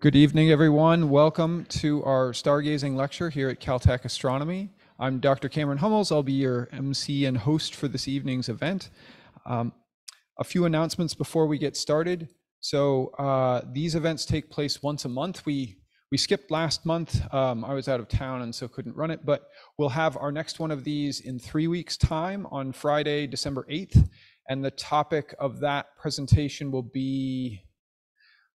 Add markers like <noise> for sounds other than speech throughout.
Good evening, everyone. Welcome to our stargazing lecture here at Caltech Astronomy. I'm Dr. Cameron Hummels. I'll be your MC and host for this evening's event. Um, a few announcements before we get started. So uh, these events take place once a month. We we skipped last month. Um, I was out of town and so couldn't run it, but we'll have our next one of these in three weeks' time on Friday, December 8th. And the topic of that presentation will be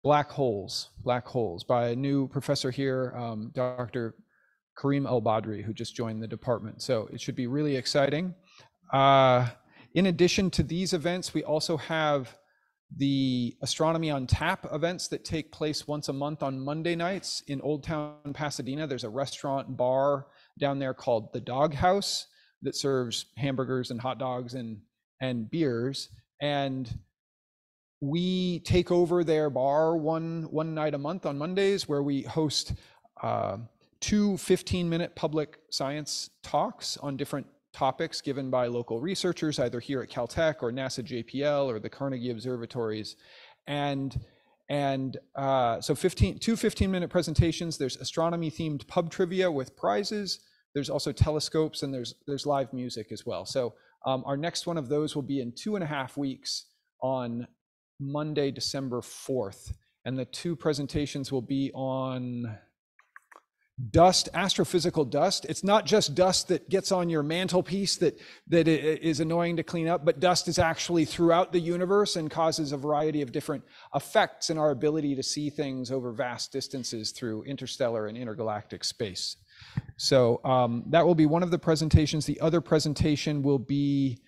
Black Holes, Black Holes by a new professor here, um, Dr. Kareem El-Badry, who just joined the department. So it should be really exciting. Uh, in addition to these events, we also have the Astronomy on Tap events that take place once a month on Monday nights in Old Town, Pasadena. There's a restaurant bar down there called the Dog House that serves hamburgers and hot dogs and, and beers. And we take over their bar one one night a month on Mondays, where we host uh, two 15-minute public science talks on different topics given by local researchers, either here at Caltech or NASA JPL or the Carnegie Observatories, and and uh, so 15, two 15-minute presentations. There's astronomy-themed pub trivia with prizes. There's also telescopes and there's there's live music as well. So um, our next one of those will be in two and a half weeks on Monday, December 4th. And the two presentations will be on dust, astrophysical dust. It's not just dust that gets on your mantelpiece that, that is annoying to clean up, but dust is actually throughout the universe and causes a variety of different effects in our ability to see things over vast distances through interstellar and intergalactic space. So um, that will be one of the presentations. The other presentation will be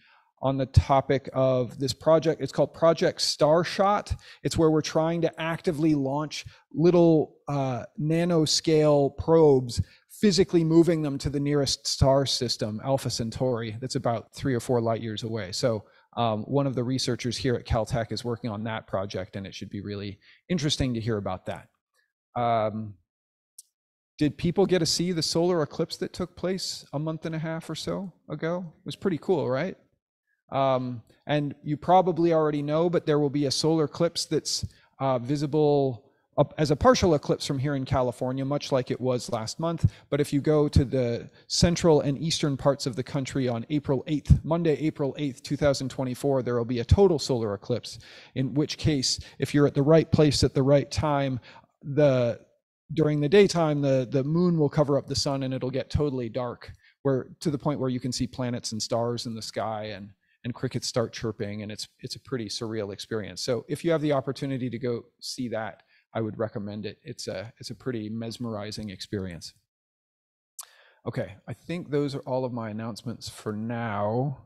on the topic of this project. It's called Project Starshot. It's where we're trying to actively launch little uh, nanoscale probes, physically moving them to the nearest star system, Alpha Centauri, that's about three or four light years away. So um, one of the researchers here at Caltech is working on that project, and it should be really interesting to hear about that. Um, did people get to see the solar eclipse that took place a month and a half or so ago? It was pretty cool, right? Um, and you probably already know, but there will be a solar eclipse that's uh, visible as a partial eclipse from here in California, much like it was last month. But if you go to the central and eastern parts of the country on April 8th, Monday, April 8th, 2024, there will be a total solar eclipse, in which case, if you're at the right place at the right time, the during the daytime, the, the moon will cover up the sun and it'll get totally dark, where to the point where you can see planets and stars in the sky and and crickets start chirping and it's it's a pretty surreal experience. So if you have the opportunity to go see that, I would recommend it. It's a it's a pretty mesmerizing experience. Okay, I think those are all of my announcements for now.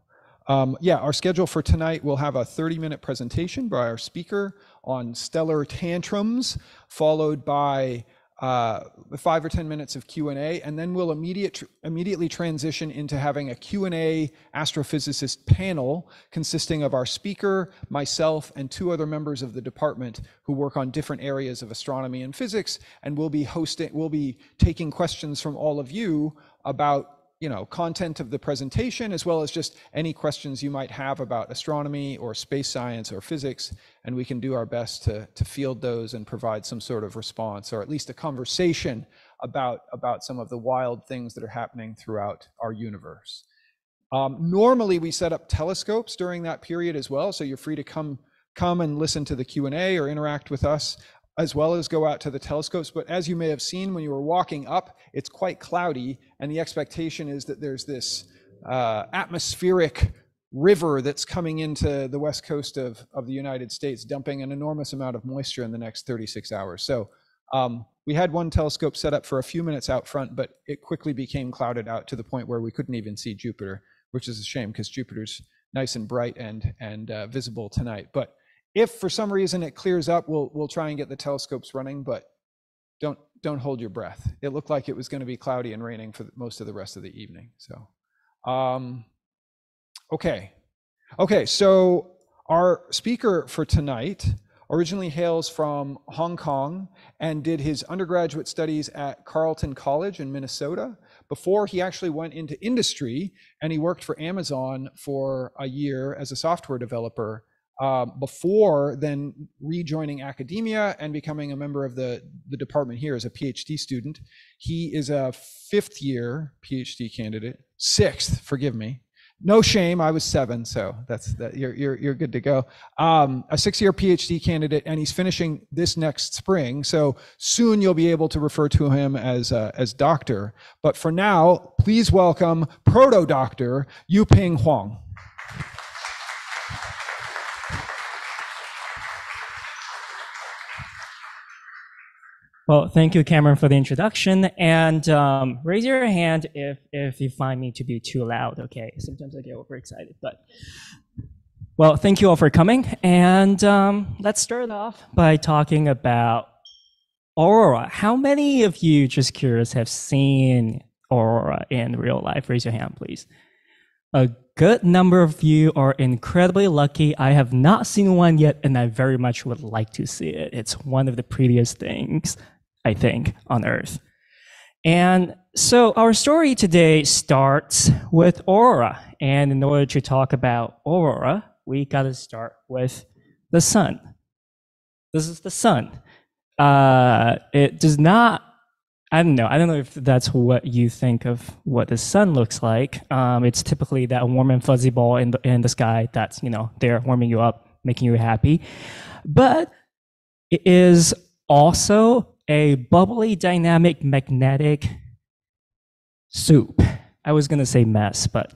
Um, yeah, our schedule for tonight, we'll have a 30-minute presentation by our speaker on stellar tantrums, followed by uh, five or 10 minutes of Q&A, and then we'll immediate, immediately transition into having a Q&A astrophysicist panel consisting of our speaker, myself, and two other members of the department who work on different areas of astronomy and physics, and we'll be hosting, we'll be taking questions from all of you about you know, content of the presentation, as well as just any questions you might have about astronomy or space science or physics, and we can do our best to, to field those and provide some sort of response, or at least a conversation about, about some of the wild things that are happening throughout our universe. Um, normally, we set up telescopes during that period as well, so you're free to come come and listen to the Q&A or interact with us as well as go out to the telescopes. But as you may have seen when you were walking up, it's quite cloudy, and the expectation is that there's this uh, atmospheric river that's coming into the west coast of, of the United States, dumping an enormous amount of moisture in the next 36 hours. So um, we had one telescope set up for a few minutes out front, but it quickly became clouded out to the point where we couldn't even see Jupiter, which is a shame because Jupiter's nice and bright and and uh, visible tonight. But if for some reason it clears up, we'll we'll try and get the telescopes running, but don't don't hold your breath. It looked like it was going to be cloudy and raining for most of the rest of the evening. So, um, okay, okay. So our speaker for tonight originally hails from Hong Kong and did his undergraduate studies at Carleton College in Minnesota before he actually went into industry and he worked for Amazon for a year as a software developer um, before then rejoining academia and becoming a member of the, the department here as a PhD student. He is a fifth year PhD candidate, sixth, forgive me. No shame, I was seven, so that's that. You're you're you're good to go. Um, a six-year PhD candidate, and he's finishing this next spring. So soon you'll be able to refer to him as uh, as doctor. But for now, please welcome proto doctor Yuping Huang. Well, thank you, Cameron, for the introduction. And um, raise your hand if, if you find me to be too loud, okay? Sometimes I get overexcited, but. Well, thank you all for coming. And um, let's start off by talking about Aurora. How many of you, just curious, have seen Aurora in real life? Raise your hand, please. A good number of you are incredibly lucky. I have not seen one yet, and I very much would like to see it. It's one of the prettiest things I think, on Earth. And so our story today starts with Aurora. And in order to talk about Aurora, we got to start with the sun. This is the sun. Uh, it does not, I don't know, I don't know if that's what you think of what the sun looks like. Um, it's typically that warm and fuzzy ball in the, in the sky that's, you know, there warming you up, making you happy. But it is also a bubbly dynamic magnetic soup. I was going to say mess, but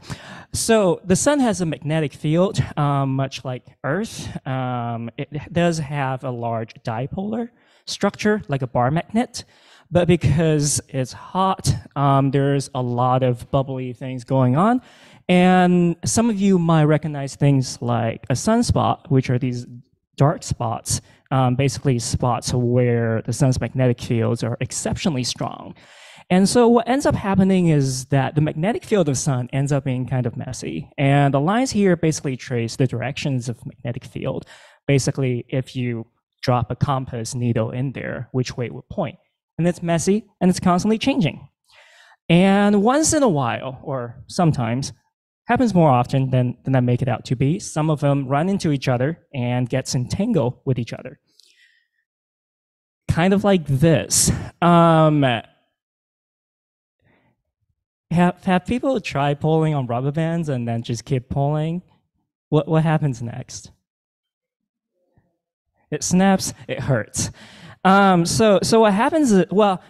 so the sun has a magnetic field, um, much like Earth. Um, it does have a large dipolar structure, like a bar magnet, but because it's hot, um, there's a lot of bubbly things going on. And some of you might recognize things like a sunspot, which are these dark spots um, basically spots where the sun's magnetic fields are exceptionally strong. And so what ends up happening is that the magnetic field of the sun ends up being kind of messy. And the lines here basically trace the directions of magnetic field. Basically, if you drop a compass needle in there, which way it would point. And it's messy and it's constantly changing. And once in a while, or sometimes, happens more often than, than I make it out to be. Some of them run into each other and gets entangled with each other. Kind of like this. Um, have, have people try pulling on rubber bands and then just keep pulling? What, what happens next? It snaps, it hurts. Um, so, so what happens is, well,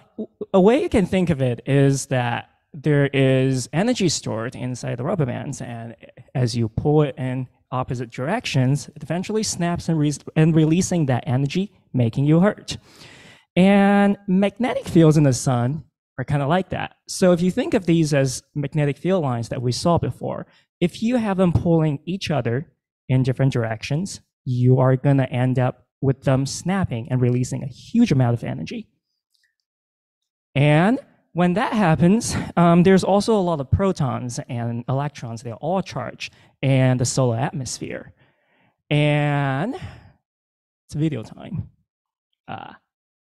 a way you can think of it is that there is energy stored inside the rubber bands, and as you pull it in opposite directions, it eventually snaps and, re and releasing that energy, making you hurt. And magnetic fields in the sun are kind of like that. So if you think of these as magnetic field lines that we saw before, if you have them pulling each other in different directions, you are going to end up with them snapping and releasing a huge amount of energy. And when that happens, um, there's also a lot of protons and electrons. They're all charged in the solar atmosphere. And it's video time. Uh,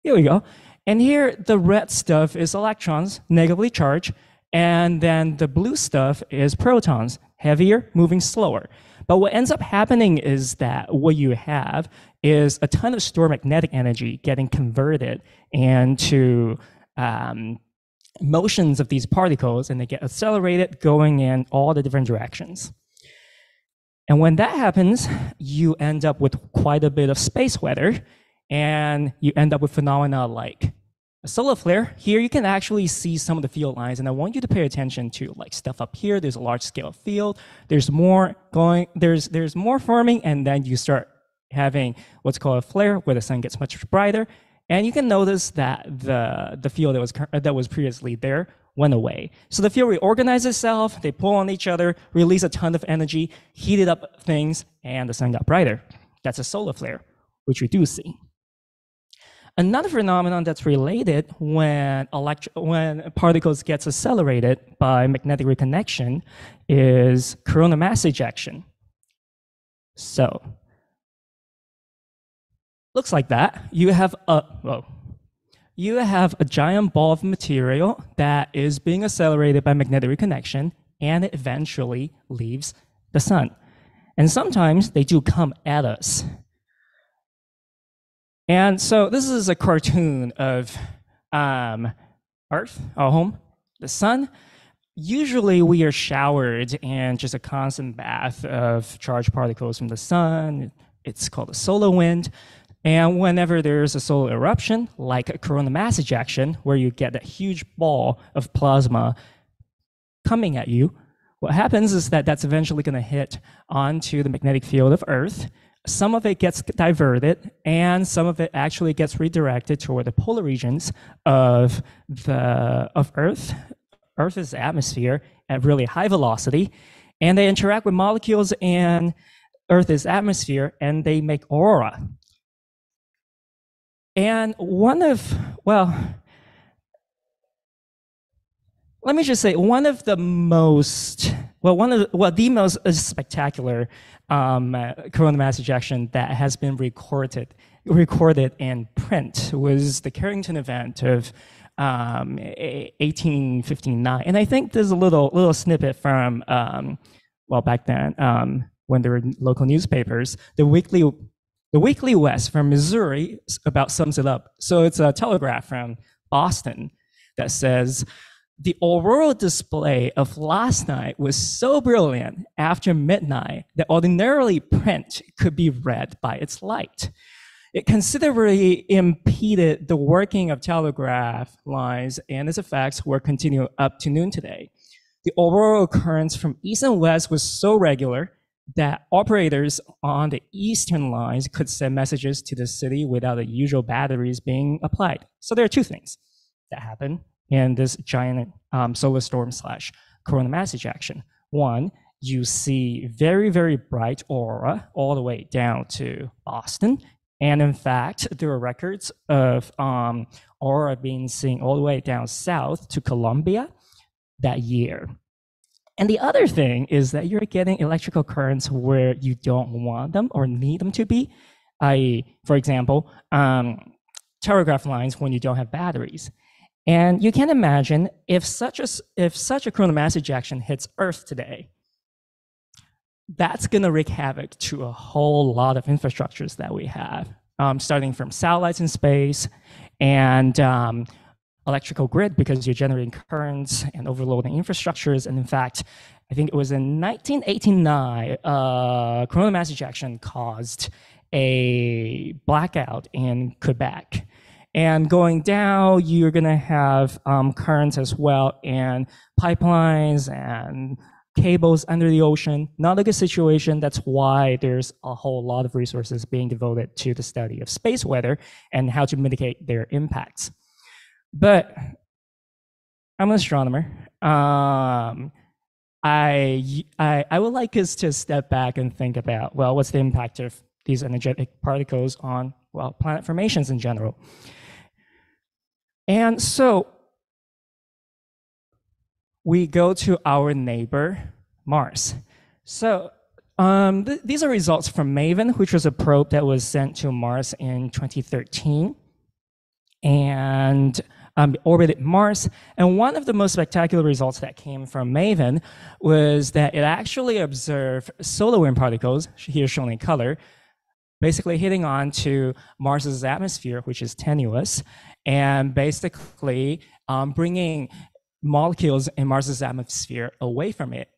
here we go. And here, the red stuff is electrons, negatively charged. And then the blue stuff is protons, heavier, moving slower. But what ends up happening is that what you have is a ton of stored magnetic energy getting converted into um, motions of these particles and they get accelerated going in all the different directions. And when that happens, you end up with quite a bit of space weather and you end up with phenomena like a solar flare. Here you can actually see some of the field lines and I want you to pay attention to like stuff up here. There's a large scale field. There's more going, there's, there's more forming and then you start having what's called a flare where the sun gets much brighter and you can notice that the, the field that was, that was previously there went away. So the field reorganized itself, they pull on each other, release a ton of energy, heated up things, and the sun got brighter. That's a solar flare, which we do see. Another phenomenon that's related when, when particles gets accelerated by magnetic reconnection is coronal mass ejection. So looks like that. You have a, well, you have a giant ball of material that is being accelerated by magnetic reconnection and it eventually leaves the sun. And sometimes they do come at us. And so this is a cartoon of um, Earth, our home, the sun. Usually we are showered in just a constant bath of charged particles from the sun. It's called a solar wind. And whenever there's a solar eruption, like a coronal mass ejection, where you get that huge ball of plasma coming at you, what happens is that that's eventually going to hit onto the magnetic field of Earth. Some of it gets diverted, and some of it actually gets redirected toward the polar regions of the of Earth, Earth's atmosphere at really high velocity, and they interact with molecules in Earth's atmosphere, and they make aurora. And one of, well, let me just say, one of the most, well, one of the, well, the most spectacular um, uh, coronal mass ejection that has been recorded recorded in print was the Carrington event of um, 1859, and I think there's a little little snippet from um, well back then um, when there were local newspapers, the weekly the Weekly West from Missouri about sums it up. So it's a telegraph from Boston that says, the auroral display of last night was so brilliant after midnight that ordinarily print could be read by its light. It considerably impeded the working of telegraph lines, and its effects were continuing up to noon today. The auroral occurrence from east and west was so regular that operators on the eastern lines could send messages to the city without the usual batteries being applied. So there are two things that happen in this giant um, solar storm slash coronal mass ejection. One, you see very, very bright aurora all the way down to Boston. And in fact, there are records of um, aurora being seen all the way down south to Colombia that year. And the other thing is that you're getting electrical currents where you don't want them or need them to be, i.e., for example, um, telegraph lines when you don't have batteries. And you can imagine if such a, if such a coronal mass ejection hits Earth today, that's going to wreak havoc to a whole lot of infrastructures that we have, um, starting from satellites in space and um, electrical grid because you're generating currents and overloading infrastructures. And in fact, I think it was in 1989, uh, coronal mass ejection caused a blackout in Quebec. And going down, you're going to have um, currents as well and pipelines and cables under the ocean. Not a good situation. That's why there's a whole lot of resources being devoted to the study of space weather and how to mitigate their impacts. But I'm an astronomer. Um, I, I, I would like us to step back and think about, well, what's the impact of these energetic particles on, well, planet formations in general. And so we go to our neighbor, Mars. So um, th these are results from MAVEN, which was a probe that was sent to Mars in 2013. And um, orbited Mars. And one of the most spectacular results that came from MAVEN was that it actually observed solar wind particles, here shown in color, basically hitting onto Mars's atmosphere, which is tenuous, and basically um, bringing molecules in Mars's atmosphere away from it.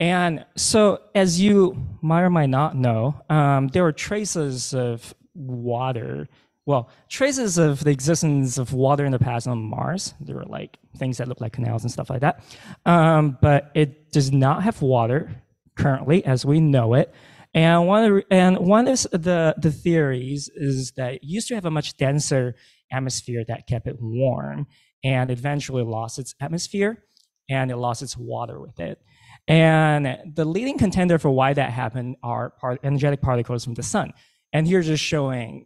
And so, as you might or might not know, um, there were traces of water well, traces of the existence of water in the past on Mars. There were like things that look like canals and stuff like that. Um, but it does not have water currently as we know it. And one of the, and one of the, the theories is that it used to have a much denser atmosphere that kept it warm and eventually lost its atmosphere and it lost its water with it. And the leading contender for why that happened are part, energetic particles from the sun. And here just showing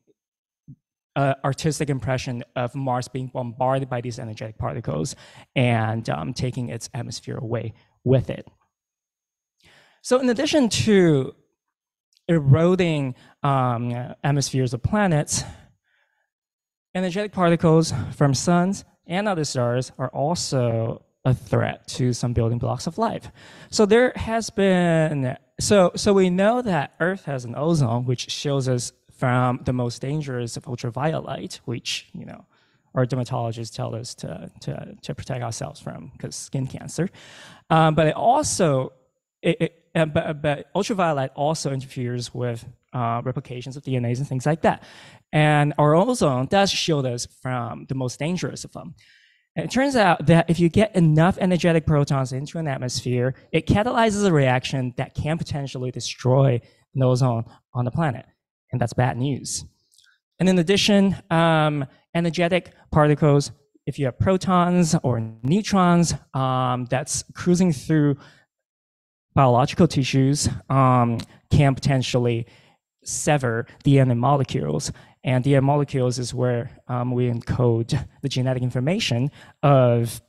uh, artistic impression of Mars being bombarded by these energetic particles and um, taking its atmosphere away with it. So, in addition to eroding um, atmospheres of planets, energetic particles from suns and other stars are also a threat to some building blocks of life. So there has been so so we know that Earth has an ozone which shields us from the most dangerous of ultraviolet which you know our dermatologists tell us to to, to protect ourselves from because skin cancer. Um, but it also it, it, uh, but, but ultraviolet also interferes with uh, replications of DNAs and things like that. And our ozone does shield us from the most dangerous of them. And it turns out that if you get enough energetic protons into an atmosphere, it catalyzes a reaction that can potentially destroy ozone on the planet. And that's bad news. And in addition, um, energetic particles, if you have protons or neutrons um, that's cruising through biological tissues, um, can potentially sever DNA molecules. And DNA molecules is where um, we encode the genetic information of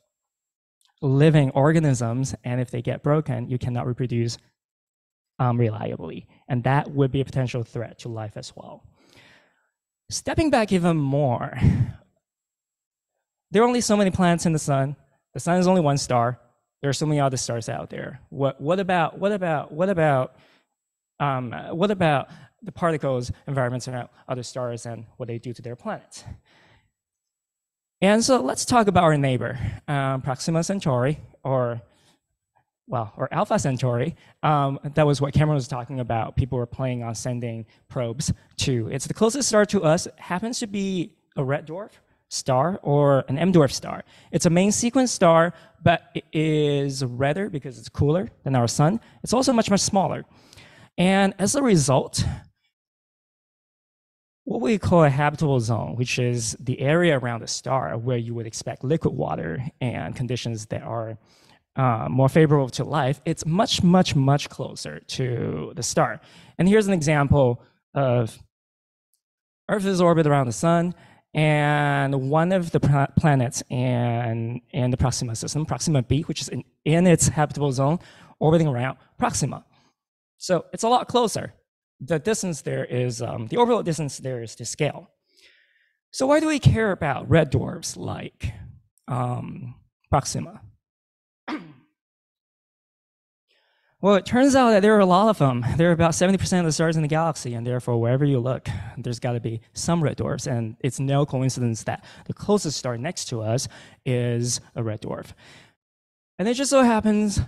living organisms. And if they get broken, you cannot reproduce um, reliably. And that would be a potential threat to life as well. Stepping back even more, there are only so many planets in the sun. The sun is only one star. There are so many other stars out there. What, what about, what about, what about, um, what about the particles, environments around other stars and what they do to their planets. And so let's talk about our neighbor, um, Proxima Centauri, or well, or Alpha Centauri. Um, that was what Cameron was talking about. People were planning on sending probes to. It's the closest star to us. It happens to be a red dwarf star or an M dwarf star. It's a main sequence star, but it is redder because it's cooler than our sun. It's also much, much smaller. And as a result, what we call a habitable zone, which is the area around the star where you would expect liquid water and conditions that are uh, more favorable to life, it's much, much, much closer to the star. And here's an example of Earth's orbit around the sun, and one of the planets in, in the Proxima system, Proxima b, which is in, in its habitable zone, orbiting around Proxima. So it's a lot closer the distance there is, um, the orbital distance there is to scale. So why do we care about red dwarfs like um, Proxima? Well, it turns out that there are a lot of them. There are about 70% of the stars in the galaxy, and therefore, wherever you look, there's got to be some red dwarfs. And it's no coincidence that the closest star next to us is a red dwarf. And it just so happens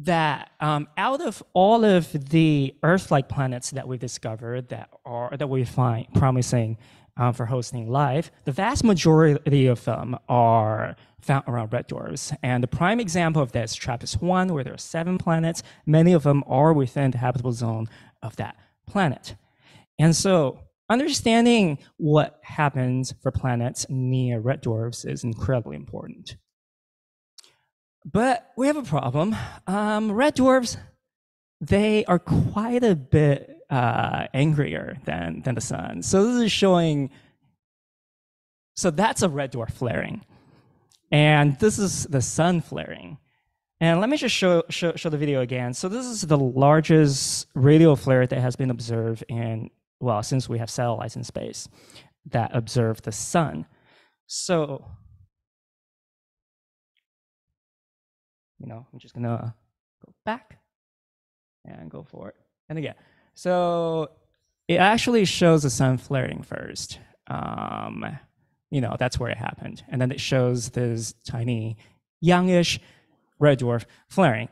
that um, out of all of the Earth-like planets that we've discovered that are that we find promising um, for hosting life, the vast majority of them are found around red dwarfs. And the prime example of that is TRAPPIST-1, where there are seven planets. Many of them are within the habitable zone of that planet. And so understanding what happens for planets near red dwarfs is incredibly important. But we have a problem. Um, red dwarfs, they are quite a bit uh, angrier than, than the sun. So this is showing, so that's a red dwarf flaring. And this is the sun flaring. And let me just show, show, show the video again. So this is the largest radial flare that has been observed in, well, since we have satellites in space that observe the sun. So you know, I'm just gonna go back and go for it. And again, so it actually shows the sun flaring first. Um, you know, that's where it happened. And then it shows this tiny, youngish red dwarf flaring.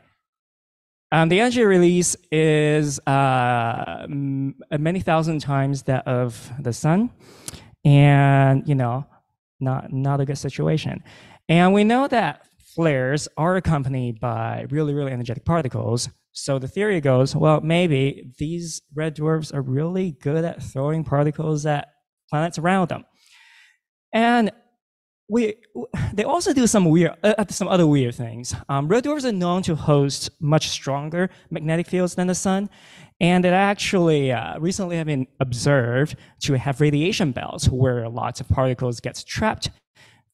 Um, the energy release is uh, many thousand times that of the sun, and you know, not not a good situation. And we know that flares are accompanied by really, really energetic particles. So the theory goes, well, maybe these red dwarfs are really good at throwing particles at planets around them. And we, they also do some weird, uh, some other weird things. Um, red dwarfs are known to host much stronger magnetic fields than the sun, and it actually uh, recently have been observed to have radiation belts where lots of particles gets trapped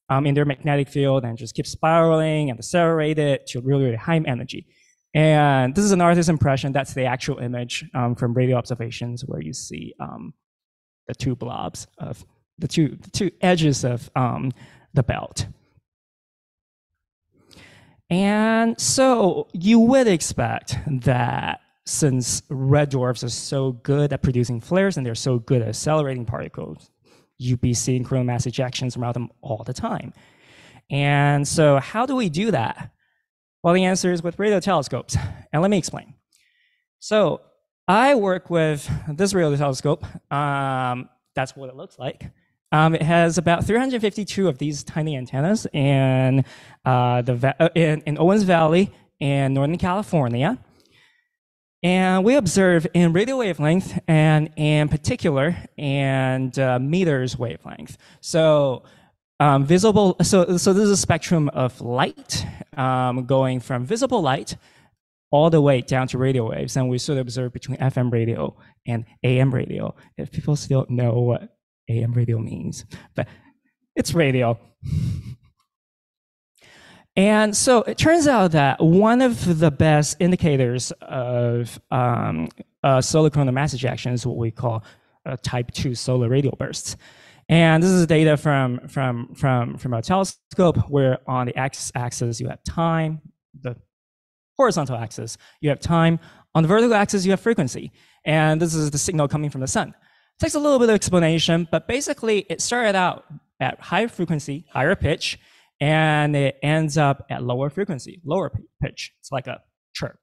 um, in their magnetic field and just keep spiraling and accelerate it to really, really high energy. And this is an artist's impression. That's the actual image um, from radio observations where you see um, the two blobs of the two, the two edges of um, the belt. And so you would expect that since red dwarfs are so good at producing flares and they're so good at accelerating particles, you'd be seeing coronal mass ejections around them all the time. And so how do we do that? Well, the answer is with radio telescopes. And let me explain. So I work with this radio telescope. Um, that's what it looks like. Um, it has about 352 of these tiny antennas in, uh, the, uh, in, in Owens Valley in Northern California. And we observe in radio wavelength and in particular and uh, meters wavelength. So um, visible, so, so this is a spectrum of light um, going from visible light all the way down to radio waves. And we sort of observe between FM radio and AM radio. If people still know what AM radio means, but it's radio. And so it turns out that one of the best indicators of um, uh, solar coronal mass ejection is what we call uh, type 2 solar radio bursts. And this is data from, from, from, from a telescope where on the x-axis you have time, the horizontal axis you have time, on the vertical axis you have frequency. And this is the signal coming from the sun. Takes a little bit of explanation, but basically it started out at higher frequency, higher pitch, and it ends up at lower frequency, lower pitch. It's like a chirp.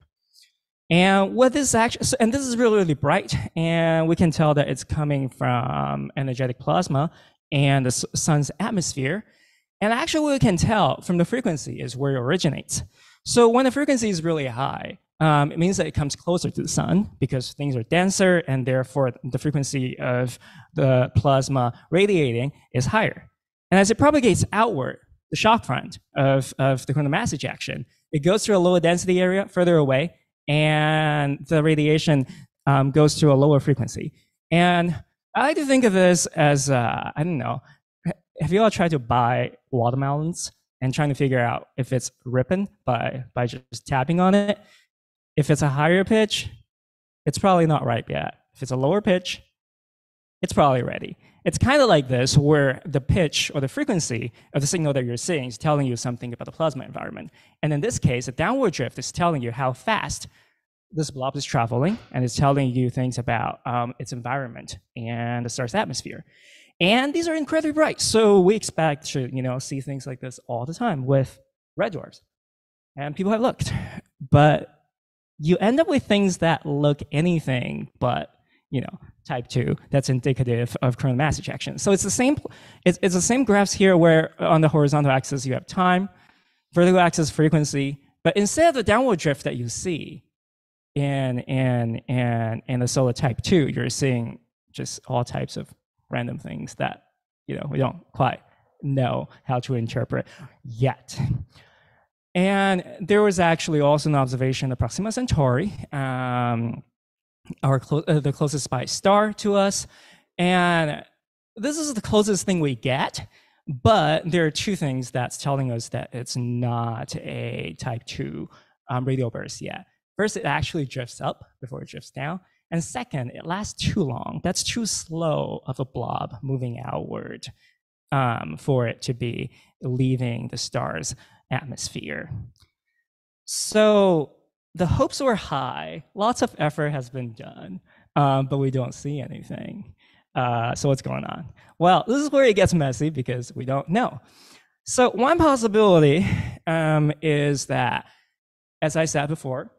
And what this actually, and this is really, really bright, and we can tell that it's coming from energetic plasma and the sun's atmosphere. And actually, we can tell from the frequency is where it originates. So when the frequency is really high, um, it means that it comes closer to the sun because things are denser, and therefore the frequency of the plasma radiating is higher. And as it propagates outward, the shock front of, of the coronal mass ejection. It goes through a lower density area further away, and the radiation um, goes to a lower frequency. And I like to think of this as, uh, I don't know, have you all tried to buy watermelons and trying to figure out if it's ripping by, by just tapping on it? If it's a higher pitch, it's probably not ripe yet. If it's a lower pitch, it's probably ready. It's kind of like this, where the pitch or the frequency of the signal that you're seeing is telling you something about the plasma environment. And in this case, a downward drift is telling you how fast this blob is traveling, and it's telling you things about um, its environment and the star's atmosphere. And these are incredibly bright, so we expect to you know see things like this all the time with red dwarfs. And people have looked, but you end up with things that look anything but you know type 2 that's indicative of coronal mass ejection. So it's the same it's, it's the same graphs here where uh, on the horizontal axis you have time, vertical axis frequency, but instead of the downward drift that you see in in in in the solar type 2, you're seeing just all types of random things that you know we don't quite know how to interpret yet. And there was actually also an observation of Proxima Centauri. Um, our clo uh, the closest by star to us. And this is the closest thing we get, but there are two things that's telling us that it's not a type 2 um, radio burst yet. First, it actually drifts up before it drifts down. And second, it lasts too long. That's too slow of a blob moving outward um, for it to be leaving the star's atmosphere. So the hopes were high. Lots of effort has been done, um, but we don't see anything. Uh, so what's going on? Well, this is where it gets messy because we don't know. So one possibility um, is that, as I said before,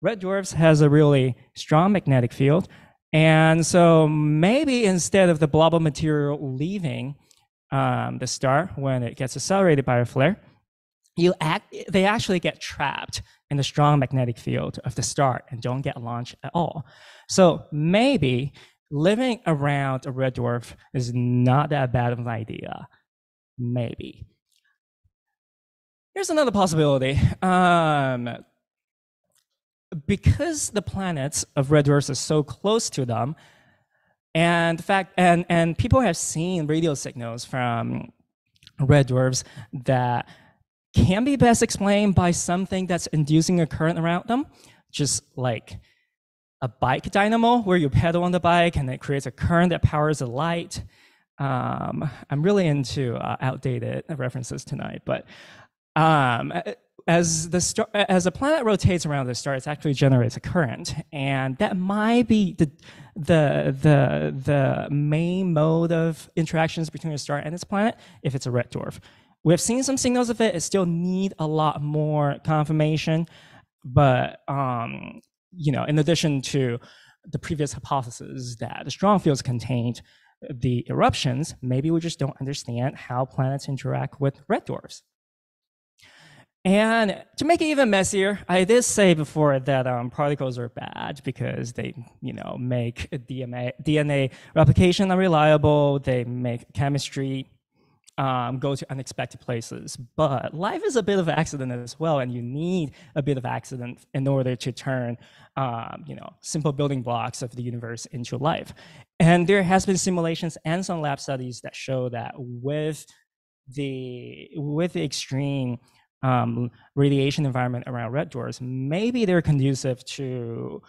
red dwarfs has a really strong magnetic field, and so maybe instead of the blob of material leaving um, the star when it gets accelerated by a flare, you act, they actually get trapped in the strong magnetic field of the star and don't get launched at all. So maybe living around a red dwarf is not that bad of an idea. Maybe. Here's another possibility. Um, because the planets of red dwarfs are so close to them, and the fact and and people have seen radio signals from red dwarfs that can be best explained by something that's inducing a current around them, just like a bike dynamo where you pedal on the bike and it creates a current that powers a light. Um, I'm really into uh, outdated references tonight, but um, as the star, as a planet rotates around the star, it actually generates a current, and that might be the the the the main mode of interactions between a star and its planet if it's a red dwarf. We've seen some signals of it. It still need a lot more confirmation, but um, you know, in addition to the previous hypothesis that the strong fields contained the eruptions, maybe we just don't understand how planets interact with red dwarfs. And to make it even messier, I did say before that um, particles are bad because they, you know, make DNA, DNA replication unreliable. They make chemistry um, go to unexpected places. But life is a bit of accident as well, and you need a bit of accident in order to turn, um, you know, simple building blocks of the universe into life. And there has been simulations and some lab studies that show that with the with the extreme um, radiation environment around red dwarfs, maybe they're conducive to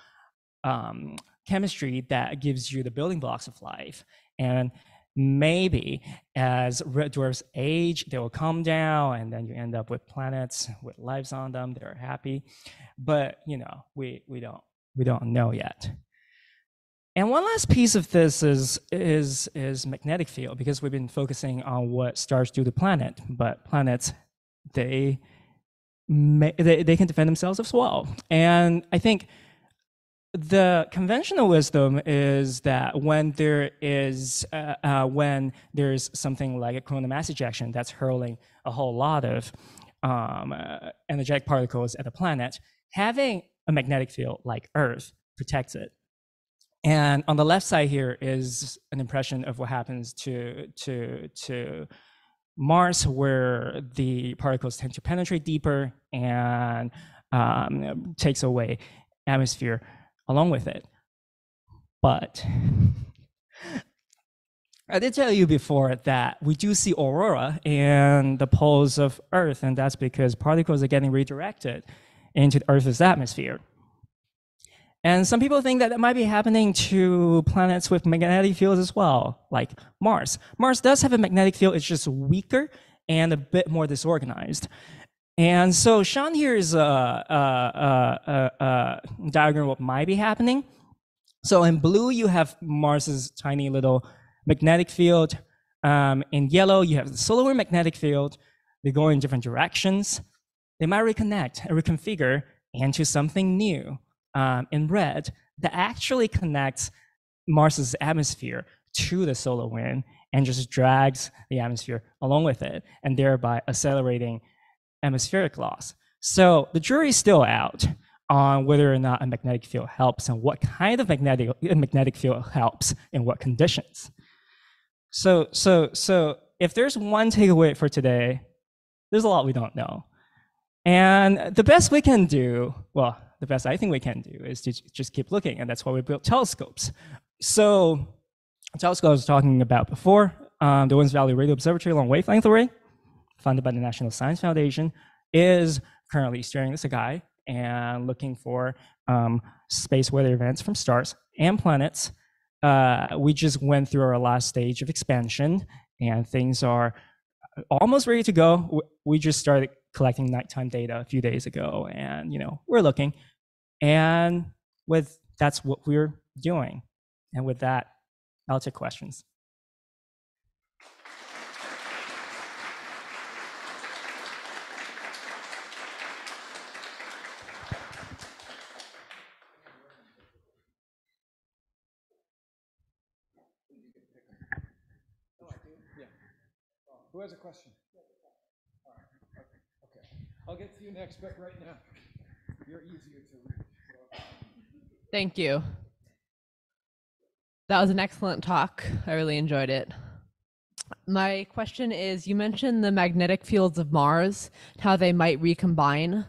um, chemistry that gives you the building blocks of life. And maybe as red dwarfs age, they will come down and then you end up with planets with lives on them that are happy. But you know, we, we don't we don't know yet. And one last piece of this is, is, is magnetic field, because we've been focusing on what stars do to planet, but planets, they, may, they, they can defend themselves as well. And I think the conventional wisdom is that when there is uh, uh, when there's something like a coronal mass ejection that's hurling a whole lot of um, uh, energetic particles at the planet, having a magnetic field like Earth protects it. And on the left side here is an impression of what happens to to to Mars, where the particles tend to penetrate deeper and um, takes away atmosphere along with it. But <laughs> I did tell you before that we do see aurora in the poles of Earth, and that's because particles are getting redirected into the Earth's atmosphere. And some people think that that might be happening to planets with magnetic fields as well, like Mars. Mars does have a magnetic field, it's just weaker and a bit more disorganized. And so shown here is a, a, a, a, diagram of what might be happening. So in blue, you have Mars's tiny little magnetic field. Um, in yellow, you have the solar magnetic field. They go in different directions. They might reconnect and reconfigure into something new. Um, in red, that actually connects Mars's atmosphere to the solar wind and just drags the atmosphere along with it, and thereby accelerating atmospheric loss. So the jury's still out on whether or not a magnetic field helps and what kind of magnetic, magnetic field helps in what conditions. So, so, so if there's one takeaway for today, there's a lot we don't know. And the best we can do, well, the best I think we can do is to just keep looking, and that's why we built telescopes. So, telescope I was talking about before, um, the Owens Valley Radio Observatory Long Wavelength Array, funded by the National Science Foundation, is currently staring at the sky and looking for um, space weather events from stars and planets. Uh, we just went through our last stage of expansion, and things are almost ready to go. We just started collecting nighttime data a few days ago, and you know we're looking, and with that's what we're doing. And with that, I'll take questions. Has a question? Okay. I'll get to you next, but right now, you're easier to. Thank you. That was an excellent talk. I really enjoyed it. My question is you mentioned the magnetic fields of Mars, how they might recombine.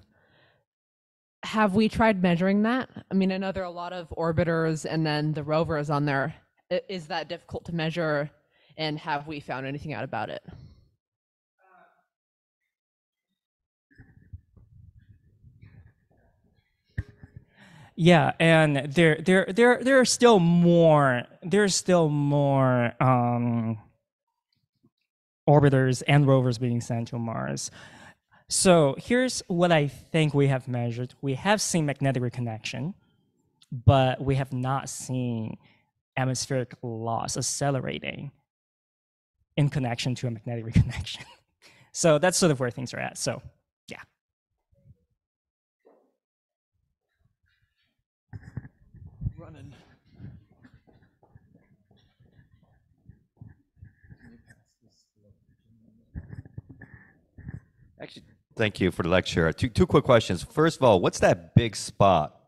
Have we tried measuring that? I mean, I know there are a lot of orbiters and then the rovers on there. Is that difficult to measure? And have we found anything out about it? Yeah, and there there there there are still more there's still more um, orbiters and rovers being sent to Mars. So here's what I think we have measured. We have seen magnetic reconnection, but we have not seen atmospheric loss accelerating in connection to a magnetic <laughs> reconnection. so that's sort of where things are at. So yeah. Running. Actually, thank you for the lecture. Two, two quick questions. First of all, what's that big spot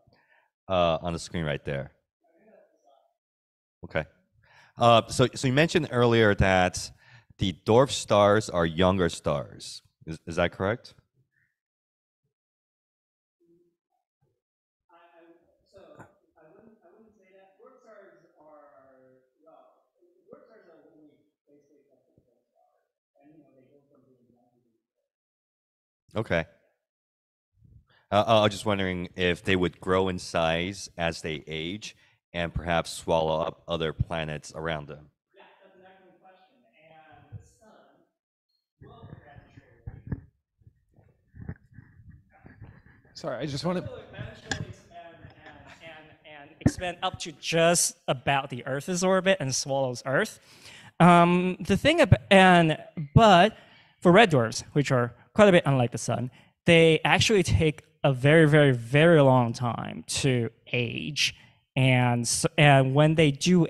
uh, on the screen right there? Okay. Uh, so, so you mentioned earlier that the dwarf stars are younger stars. Is, is that correct? Okay. Uh, I was just wondering if they would grow in size as they age and perhaps swallow up other planets around them. Yeah, that's an excellent question. And the sun will eventually, Sorry, I just want to. eventually expand and, and, and expand up to just about the Earth's orbit and swallows Earth. Um, the thing about, and, but for red dwarfs, which are quite a bit unlike the sun, they actually take a very, very, very long time to age. And, s- and when they do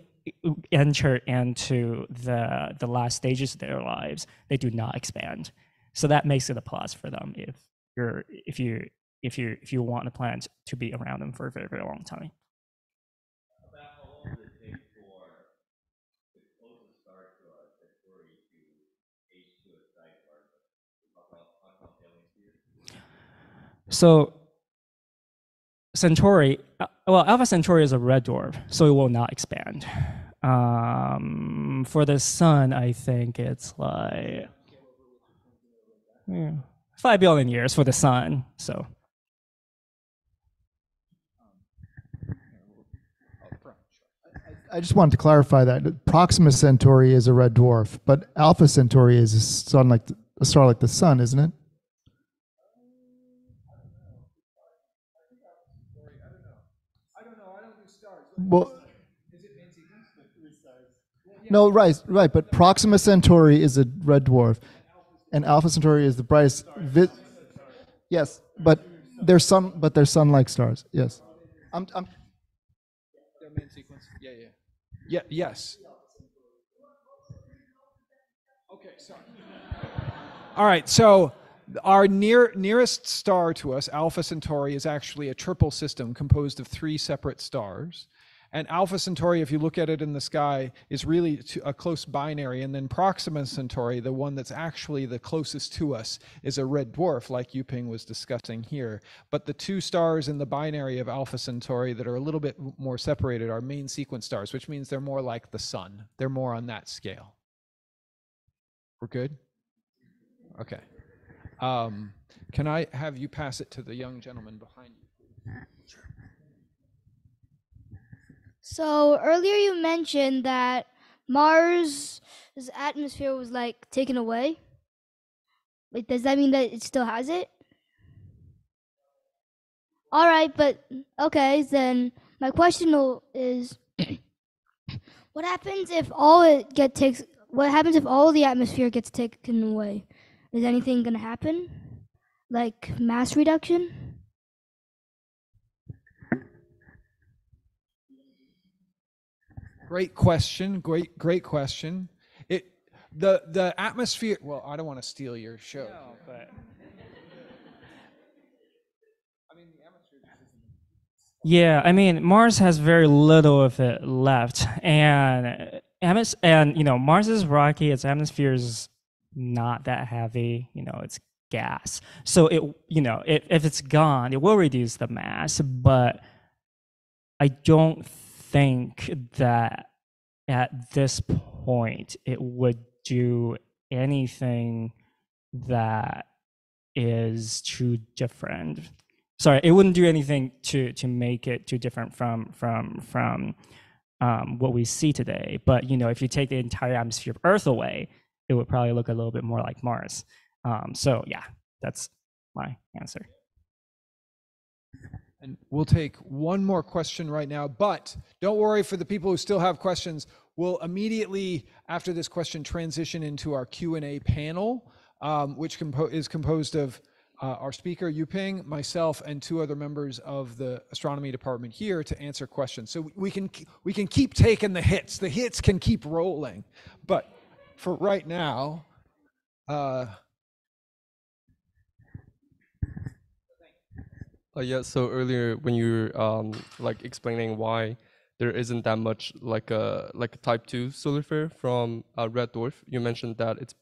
enter into the, the last stages of their lives, they do not expand. So that makes it a plus for them if you're, if you, if you, if you want a plant to be around them for a very, very long time. So Centauri, uh, well, Alpha Centauri is a red dwarf, so it will not expand. Um, for the sun, I think it's like yeah, five billion years for the sun. So I just wanted to clarify that Proxima Centauri is a red dwarf, but Alpha Centauri is a sun like a star like the sun, isn't it? Well, no, right, right. But Proxima Centauri is a red dwarf, and Alpha Centauri is the brightest. Vi- yes, but they're sun, but they're sun-like stars. Yes, I'm, I'm. Yeah, yeah. Yeah, yes. Okay, sorry. <laughs> All right, so our near nearest star to us, Alpha Centauri, is actually a triple system composed of three separate stars. And Alpha Centauri, if you look at it in the sky, is really a close binary. And then Proxima Centauri, the one that's actually the closest to us, is a red dwarf, like Yuping was discussing here. But the two stars in the binary of Alpha Centauri that are a little bit more separated are main sequence stars, which means they're more like the sun. They're more on that scale. We're good? Okay. Um, can I have you pass it to the young gentleman behind you? So earlier you mentioned that Mars' atmosphere was like taken away. Does that mean that it still has it? All right, but okay, then my question is <coughs> what happens if all it get takes what happens if all the atmosphere gets taken away? Is anything going to happen? Like mass reduction? Great question. Great, great question. It the the atmosphere. Well, I don't want to steal your show. but I mean, the atmosphere Yeah, I mean Mars has very little of it left, and atmos- and you know Mars is rocky. Its atmosphere is not that heavy. You know, it's gas. So it you know if if it's gone, it will reduce the mass, but I don't think that at this point it would do anything that is too different. Sorry it wouldn't do anything to to make it too different from from from um, what we see today. But you know if you take the entire atmosphere of earth away it would probably look a little bit more like mars. Um, so yeah that's my answer. And we'll take one more question right now, but don't worry for the people who still have questions. We'll immediately, after this question, transition into our Q&A panel, um, which compo- is composed of uh, our speaker, Yuping, myself, and two other members of the astronomy department here to answer questions. So we can, we can keep taking the hits. The hits can keep rolling. But for right now, uh, Uh, yeah, so earlier when you were um, like explaining why there isn't that much like a like a type 2 solar flare from a red dwarf, you mentioned that it's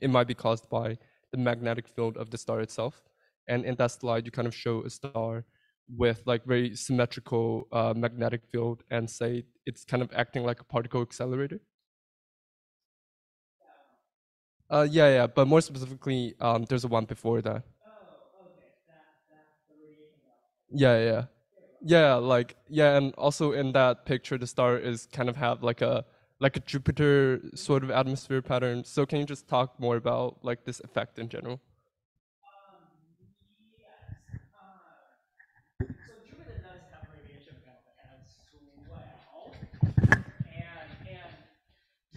it might be caused by the magnetic field of the star itself. And in that slide, you kind of show a star with like very symmetrical uh, magnetic field and say it's kind of acting like a particle accelerator. Uh, yeah, yeah, but more specifically, um, there's a one before that. Yeah, yeah, yeah. Like yeah, and also in that picture, the star is kind of have like a like a Jupiter sort of atmosphere pattern. So can you just talk more about like this effect in general?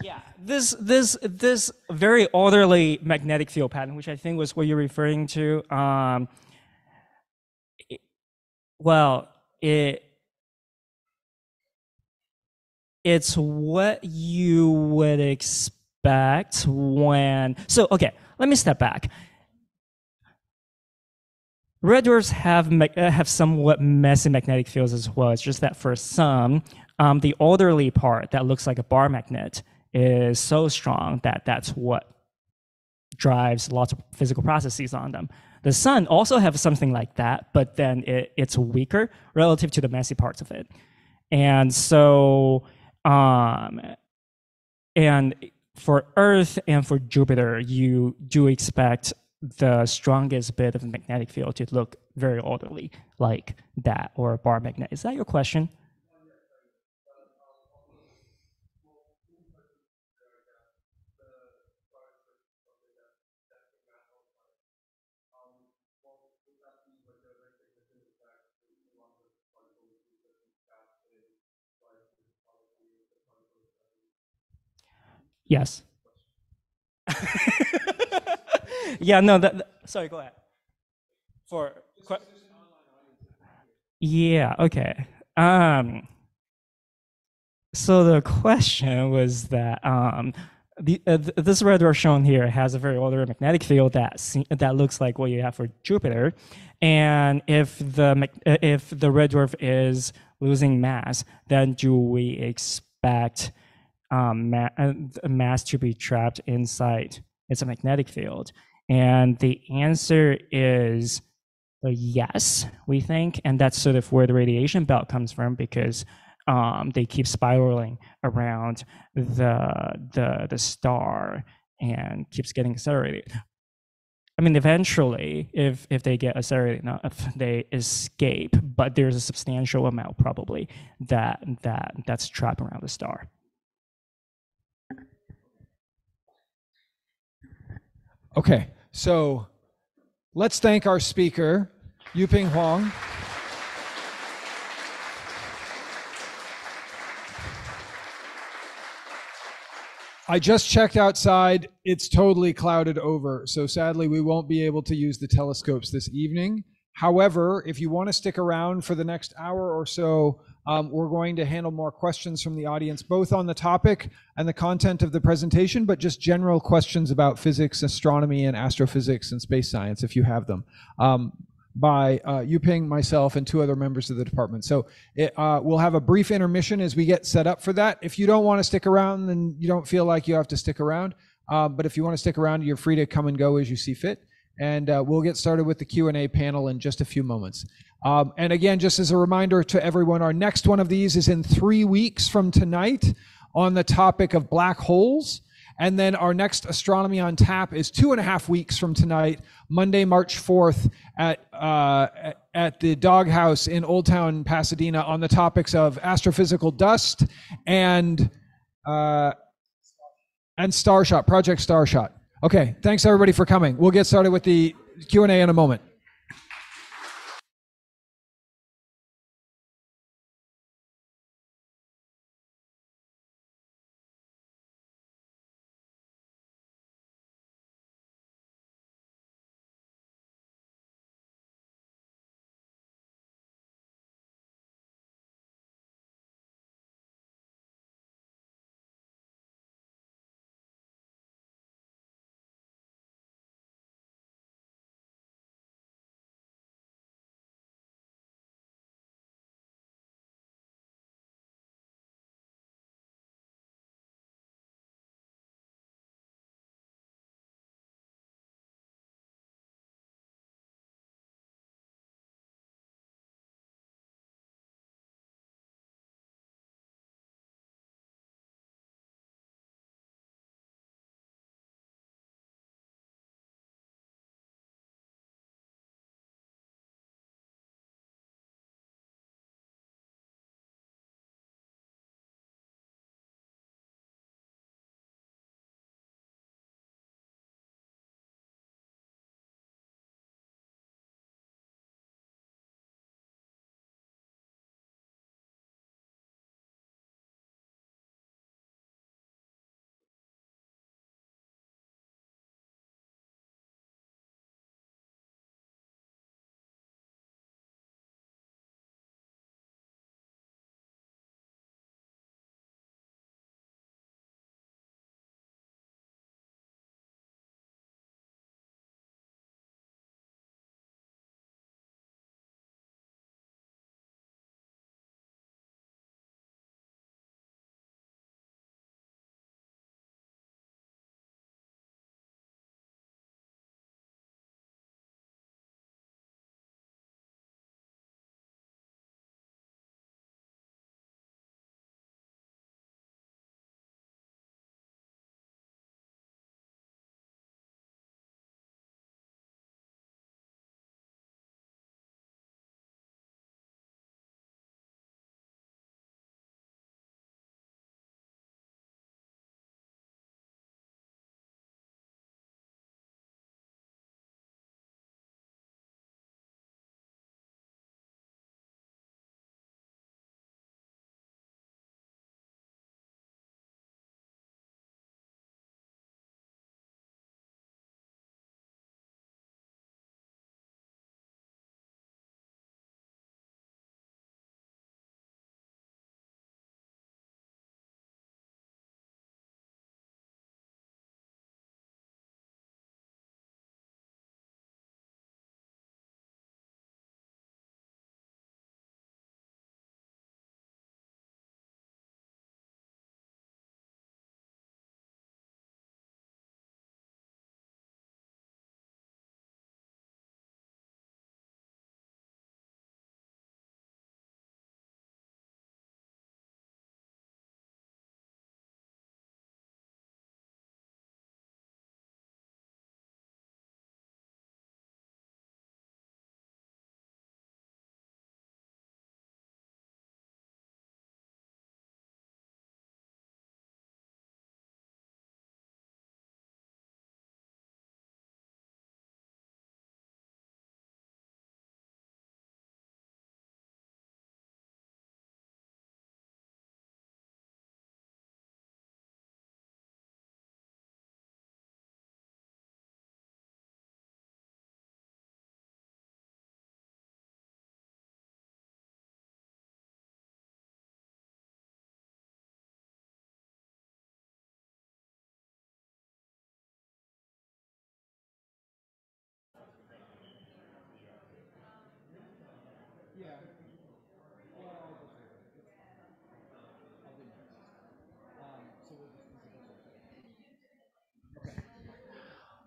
Yeah, this this this very orderly magnetic field pattern, which I think was what you're referring to. Um, well, it it's what you would expect when. So okay, let me step back. Red dwarfs have uh, have somewhat messy magnetic fields as well. It's just that for some, um, the orderly part that looks like a bar magnet is so strong that that's what drives lots of physical processes on them. The sun also has something like that, but then it, it's weaker relative to the messy parts of it. And so, um, and for Earth and for Jupiter, you do expect the strongest bit of the magnetic field to look very orderly, like that or a bar magnet. Is that your question? Yes. <laughs> yeah, no, that, that- sorry, go ahead. For que- Yeah, okay. Um so the question was that um the, uh, th- this red dwarf shown here has a very orderly magnetic field that se- that looks like what you have for Jupiter, and if the mag- uh, if the red dwarf is losing mass, then do we expect um, ma- uh, mass to be trapped inside its a magnetic field? And the answer is uh, yes, we think, and that's sort of where the radiation belt comes from because um, they keep spiraling around the the the star and keeps getting accelerated. I mean, eventually, if if they get accelerated enough, they escape. But there's a substantial amount probably that that that's trapped around the star. Okay, so let's thank our speaker, Yuping Huang. I just checked outside. It's totally clouded over. So sadly, we won't be able to use the telescopes this evening. However, if you want to stick around for the next hour or so, um, we're going to handle more questions from the audience, both on the topic and the content of the presentation, but just general questions about physics, astronomy, and astrophysics and space science, if you have them, um, by uh, Yuping, myself, and two other members of the department. So it, uh, we'll have a brief intermission as we get set up for that. If you don't want to stick around, then you don't feel like you have to stick around. Uh, but if you want to stick around, you're free to come and go as you see fit. And uh, we'll get started with the Q&A panel in just a few moments. Um, and again, just as a reminder to everyone, our next one of these is in three weeks from tonight on the topic of black holes. And then our next Astronomy on Tap is two and a half weeks from tonight, Monday, March 4th, at, uh, at the Doghouse in Old Town, Pasadena, on the topics of astrophysical dust and, uh, and Starshot, Project Starshot. Okay, thanks everybody for coming. We'll get started with the Q&A in a moment.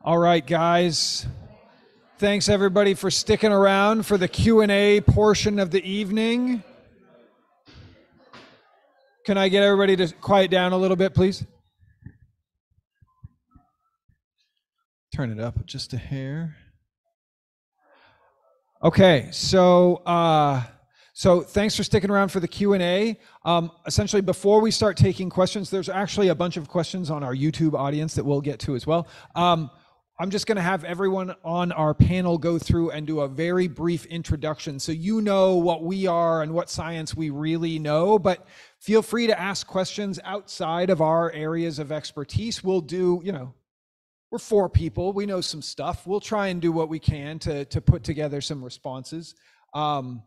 All right, guys. Thanks everybody for sticking around for the Q&A portion of the evening. Can I get everybody to quiet down a little bit, please? Turn it up just a hair. Okay, so uh, so thanks for sticking around for the Q and A. Um, essentially, before we start taking questions, there's actually a bunch of questions on our YouTube audience that we'll get to as well. Um, I'm just going to have everyone on our panel go through and do a very brief introduction, so you know what we are and what science we really know. But feel free to ask questions outside of our areas of expertise. We'll do, you know, we're four people. We know some stuff. We'll try and do what we can to to put together some responses. Um,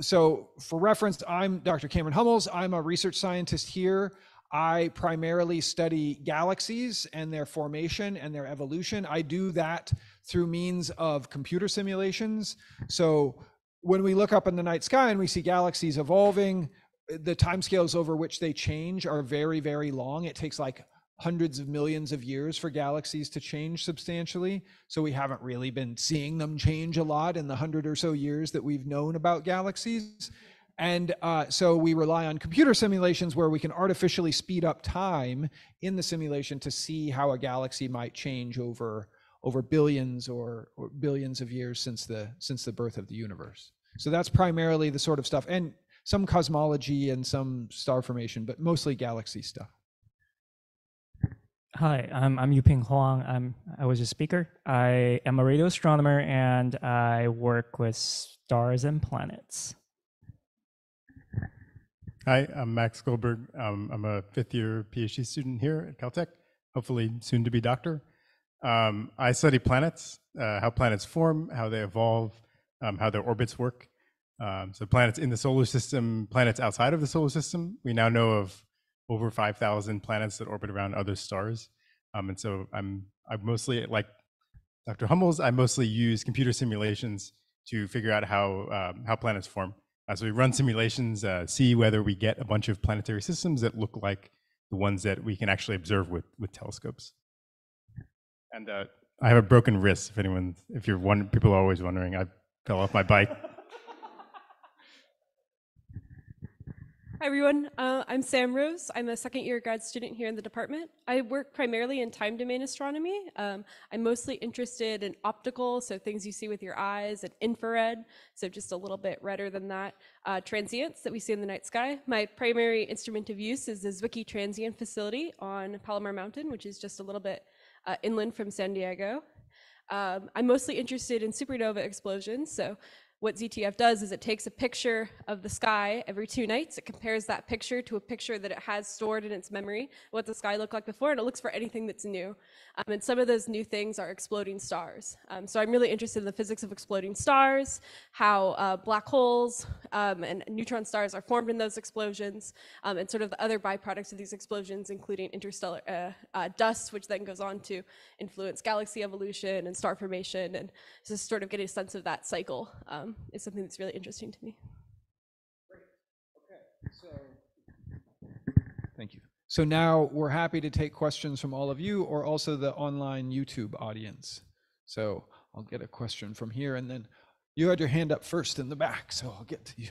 so, for reference, I'm Dr. Cameron Hummels. I'm a research scientist here. I primarily study galaxies and their formation and their evolution. I do that through means of computer simulations. So, when we look up in the night sky and we see galaxies evolving, the timescales over which they change are very, very long. It takes like hundreds of millions of years for galaxies to change substantially. So we haven't really been seeing them change a lot in the hundred or so years that we've known about galaxies. And uh, so we rely on computer simulations where we can artificially speed up time in the simulation to see how a galaxy might change over over billions or, or billions of years since the since the birth of the universe. So that's primarily the sort of stuff, and some cosmology and some star formation, but mostly galaxy stuff. Hi, I'm, I'm Yuping Huang. I'm, I was a speaker. I am a radio astronomer and I work with stars and planets. Hi, I'm Max Goldberg. Um, I'm a fifth year PhD student here at Caltech, hopefully soon to be doctor. Um, I study planets, uh, how planets form, how they evolve, um, how their orbits work. Um, so planets in the solar system, planets outside of the solar system. We now know of over 5,000 planets that orbit around other stars. Um, and so I'm, I mostly, like Dr. Hummels, I mostly use computer simulations to figure out how, um, how planets form. Uh, so we run simulations, uh, see whether we get a bunch of planetary systems that look like the ones that we can actually observe with, with telescopes. And uh, I have a broken wrist. If anyone, if you're one, people are always wondering, I fell off my bike. Hi everyone, uh, I'm Sam Rose. I'm a second year grad student here in the department. I work primarily in time domain astronomy. Um, I'm mostly interested in optical, so things you see with your eyes, and infrared, so just a little bit redder than that, uh, transients that we see in the night sky. My primary instrument of use is the Zwicky Transient Facility on Palomar Mountain, which is just a little bit uh, inland from San Diego. Um, I'm mostly interested in supernova explosions, so what ZTF does is it takes a picture of the sky every two nights. It compares that picture to a picture that it has stored in its memory, what the sky looked like before, and it looks for anything that's new. Um, and some of those new things are exploding stars. Um, so I'm really interested in the physics of exploding stars, how uh, black holes um, and neutron stars are formed in those explosions, um, and sort of the other byproducts of these explosions, including interstellar uh, uh, dust, which then goes on to influence galaxy evolution and star formation, and just sort of getting a sense of that cycle. Um, is something that's really interesting to me. Great. Okay. So, thank you. So now we're happy to take questions from all of you or also the online YouTube audience. So I'll get a question from here and then you had your hand up first in the back, so I'll get to you.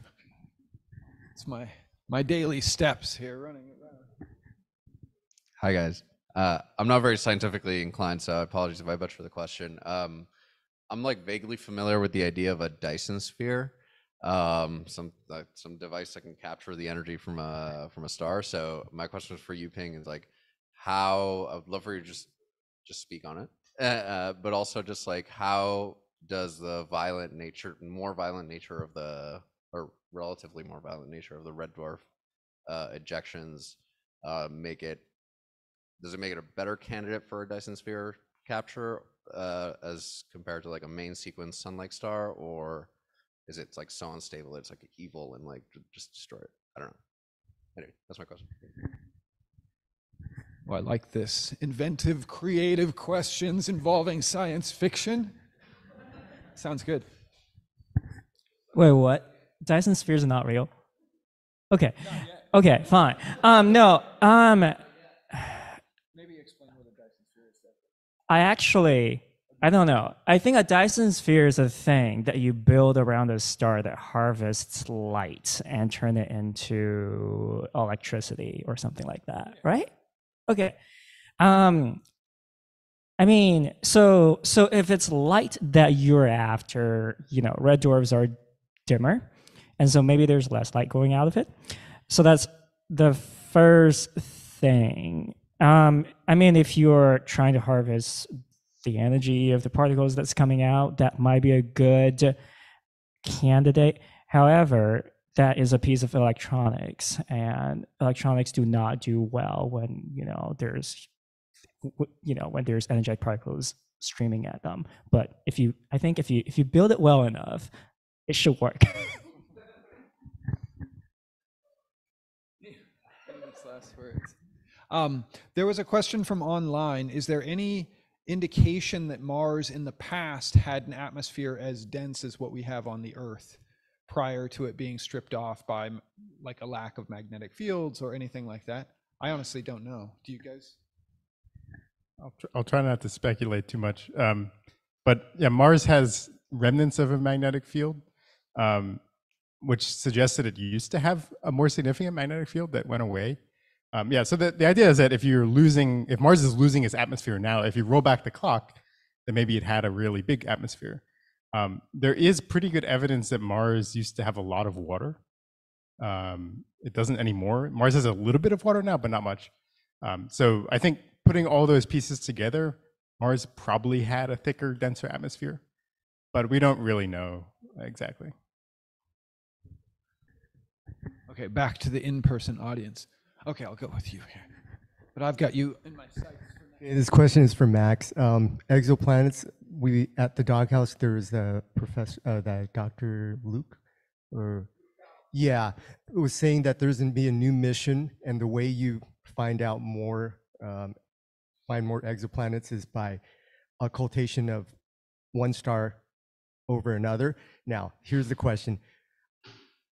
It's my my daily steps here running around. Hi guys. Uh, I'm not very scientifically inclined, so apologies if I butcher the question. Um, I'm like vaguely familiar with the idea of a Dyson sphere, um, some uh, some device that can capture the energy from a from a star. So my question for you, Ping, is like how I'd love for you to just just speak on it, uh, uh, but also just like how does the violent nature, more violent nature of the or relatively more violent nature of the red dwarf uh, ejections uh, make it does it make it a better candidate for a Dyson sphere capture uh, as compared to like a main sequence sun-like star, or is it like so unstable it's like evil and like just destroy it? I don't know. Anyway, that's my question. Well, I like this inventive, creative questions involving science fiction. Sounds good. Wait, what? Dyson spheres are not real? Okay. Okay, fine. Um, no, um, I actually, I don't know. I think a Dyson sphere is a thing that you build around a star that harvests light and turn it into electricity or something like that, right? Okay. Um, I mean, so so if it's light that you're after, you know, red dwarfs are dimmer, and so maybe there's less light going out of it. So that's the first thing. Um, I mean, if you're trying to harvest the energy of the particles that's coming out, that might be a good candidate. However, that is a piece of electronics, and electronics do not do well when you know there's you know when there's energetic particles streaming at them. But if you, I think if you if you build it well enough, it should work. <laughs> Last words. Um, there was a question from online. Is there any indication that Mars in the past had an atmosphere as dense as what we have on the Earth prior to it being stripped off by like a lack of magnetic fields or anything like that? I honestly don't know. Do you guys? I'll, tr- I'll try not to speculate too much. Um, but yeah, Mars has remnants of a magnetic field, um, which suggests that it used to have a more significant magnetic field that went away. Um, yeah, so the, the idea is that if you're losing, if Mars is losing its atmosphere now, if you roll back the clock, then maybe it had a really big atmosphere. Um, there is pretty good evidence that Mars used to have a lot of water. Um, it doesn't anymore. Mars has a little bit of water now, but not much. Um, so I think putting all those pieces together, Mars probably had a thicker, denser atmosphere, but we don't really know exactly. Okay, back to the in-person audience. Okay, I'll go with you here. But I've got you in my sights. This question is for Max. Um, exoplanets. We at the doghouse. There was the professor, uh, that Dr. Luke, or yeah, was saying that there's going to be a new mission, and the way you find out more, um, find more exoplanets is by occultation of one star over another. Now, here's the question: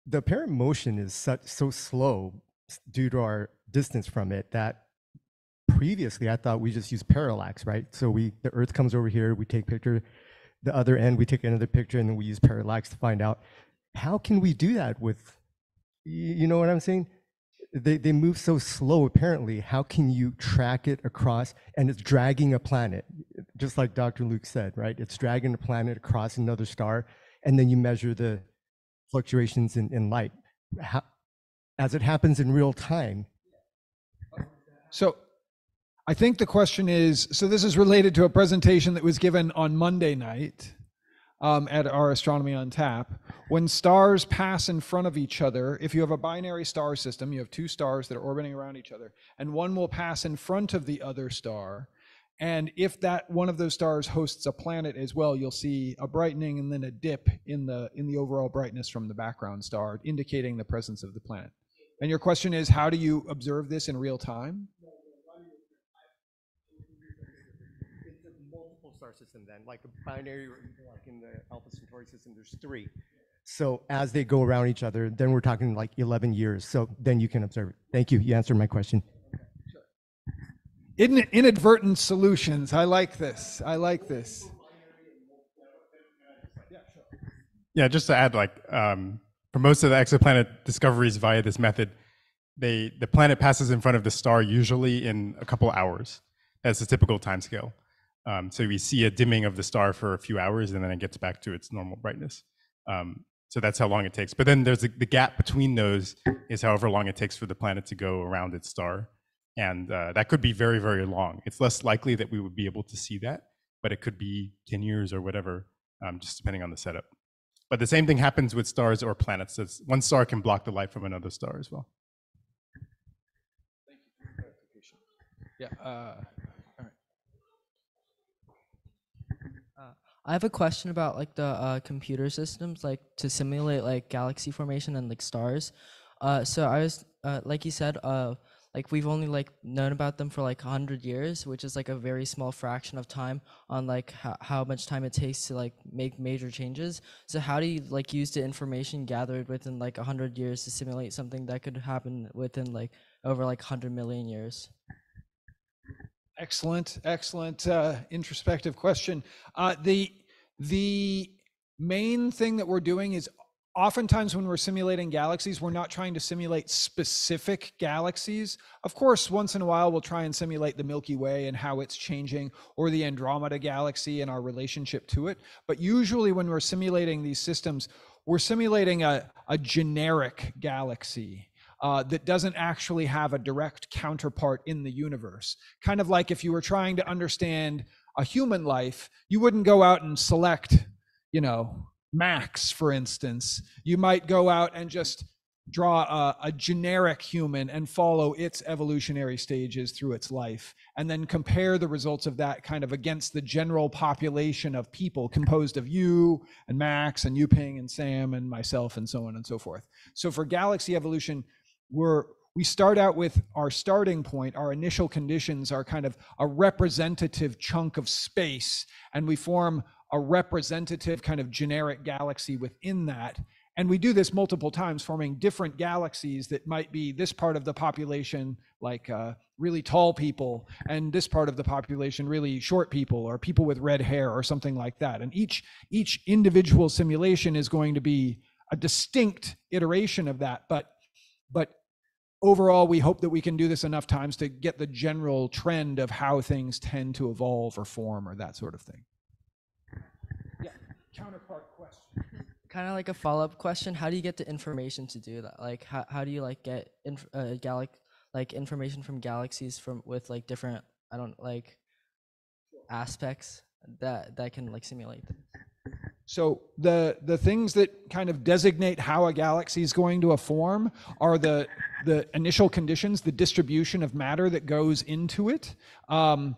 the apparent motion is such so slow due to our distance from it that previously I thought we just use parallax, right? So we the Earth comes over here, we take picture, the other end we take another picture, and then we use parallax to find out. How can we do that with, you know what I'm saying? They they move so slow. Apparently, how can you track it across? And it's dragging a planet, just like Dr. Luke said, right? It's dragging a planet across another star, and then you measure the fluctuations in, in light. How, as it happens in real time, So I think the question is, so this is related to a presentation that was given on Monday night um, at our Astronomy on Tap. When stars pass in front of each other, if you have a binary star system, you have two stars that are orbiting around each other, and one will pass in front of the other star. And if that one of those stars hosts a planet as well, you'll see a brightening and then a dip in the in the overall brightness from the background star, indicating the presence of the planet. And your question is, how do you observe this in real time? it's a multiple star system then, like a binary, like in the Alpha Centauri system, there's three. So as they go around each other, then we're talking like 11 years. So then you can observe it. Thank you. You answered my question. In, inadvertent solutions. I like this. I like this. Yeah, just to add, like um, for most of the exoplanet discoveries via this method, they the planet passes in front of the star usually in a couple hours. That's the typical timescale. Um, so we see a dimming of the star for a few hours, and then it gets back to its normal brightness. Um, so that's how long it takes. But then there's the, the gap between those is however long it takes for the planet to go around its star, and uh, that could be very very long. It's less likely that we would be able to see that, but it could be 10 years or whatever, um, just depending on the setup. But the same thing happens with stars or planets. It's, one star can block the light from another star as well. Thank you for clarification. Yeah. Uh, I have a question about like the uh, computer systems, like to simulate like galaxy formation and like stars. Uh, so I was uh, like you said, uh, like we've only like known about them for like a hundred years, which is like a very small fraction of time on like how, how much time it takes to like make major changes. So how do you like use the information gathered within like a hundred years to simulate something that could happen within like over like hundred million years? Excellent, excellent uh, introspective question. Uh, the the main thing that we're doing is oftentimes when we're simulating galaxies, we're not trying to simulate specific galaxies. Of course, once in a while, we'll try and simulate the Milky Way and how it's changing, or the Andromeda galaxy and our relationship to it. But usually, when we're simulating these systems, we're simulating a, a generic galaxy. Uh, that doesn't actually have a direct counterpart in the universe. Kind of like if you were trying to understand a human life, you wouldn't go out and select, you know, Max, for instance. You might go out and just draw a, a, generic human and follow its evolutionary stages through its life, and then compare the results of that kind of against the general population of people composed of you and Max and Yuping and Sam and myself and so on and so forth. So for galaxy evolution, we're we start out with our starting point our initial conditions are kind of a representative chunk of space and we form a representative kind of generic galaxy within that and we do this multiple times forming different galaxies that might be this part of the population like uh, really tall people and this part of the population really short people or people with red hair or something like that and each each individual simulation is going to be a distinct iteration of that but but overall, we hope that we can do this enough times to get the general trend of how things tend to evolve or form or that sort of thing. Yeah, counterpart question. Kind of like a follow-up question. How do you get the information to do that? Like, how, how do you like get inf- uh, galax like information from galaxies from with like different I don't like aspects that that can like simulate them? So the the things that kind of designate how a galaxy is going to a form are the the initial conditions, the distribution of matter that goes into it, um,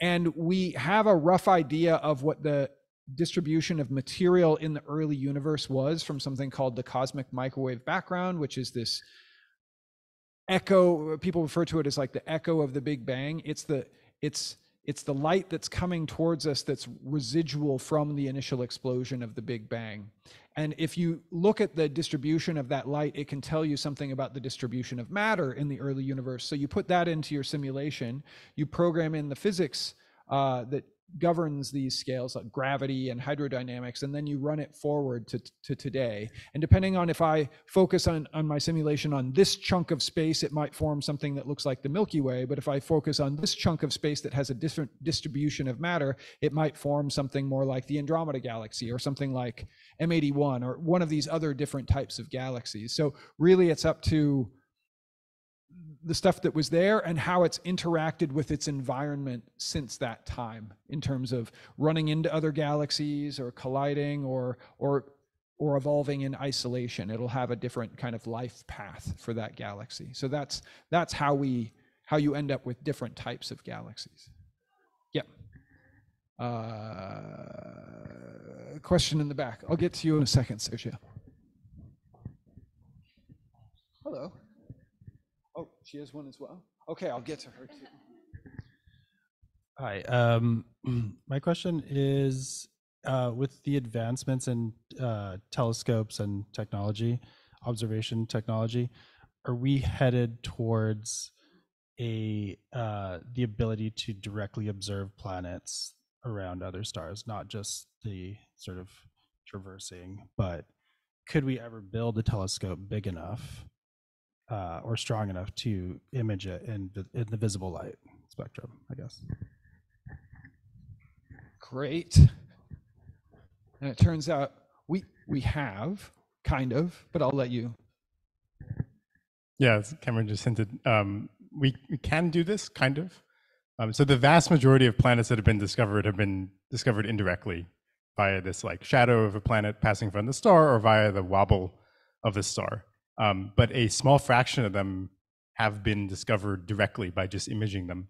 and we have a rough idea of what the distribution of material in the early universe was from something called the cosmic microwave background, which is this echo. People refer to it as like the echo of the Big Bang. It's the it's it's the light that's coming towards us that's residual from the initial explosion of the Big Bang. And if you look at the distribution of that light, it can tell you something about the distribution of matter in the early universe. So you put that into your simulation, you program in the physics uh, that governs these scales like gravity and hydrodynamics and then you run it forward to, to today. And depending on if i focus on, on my simulation on this chunk of space it might form something that looks like the milky way but if i focus on this chunk of space that has a different distribution of matter it might form something more like the andromeda galaxy or something like m81 or one of these other different types of galaxies. So really it's up to the stuff that was there and how it's interacted with its environment since that time in terms of running into other galaxies or colliding or or or evolving in isolation. It'll have a different kind of life path for that galaxy. So that's that's how we how you end up with different types of galaxies. Yep. Uh, question in the back. I'll get to you in a second sergio. Hello she has one as well. Okay, I'll get to her too. <laughs> Hi. Um, <clears throat> my question is uh, with the advancements in uh, telescopes and technology, observation technology, are we headed towards a uh, the ability to directly observe planets around other stars, not just the sort of traversing, but could we ever build a telescope big enough uh, or strong enough to image it in, in the visible light spectrum, I guess. Great. And it turns out we we have kind of, but I'll let you. Yeah, as Cameron just hinted, um, we, we can do this kind of. Um, so the vast majority of planets that have been discovered have been discovered indirectly via this like shadow of a planet passing from the star or via the wobble of the star. Um, but a small fraction of them have been discovered directly by just imaging them.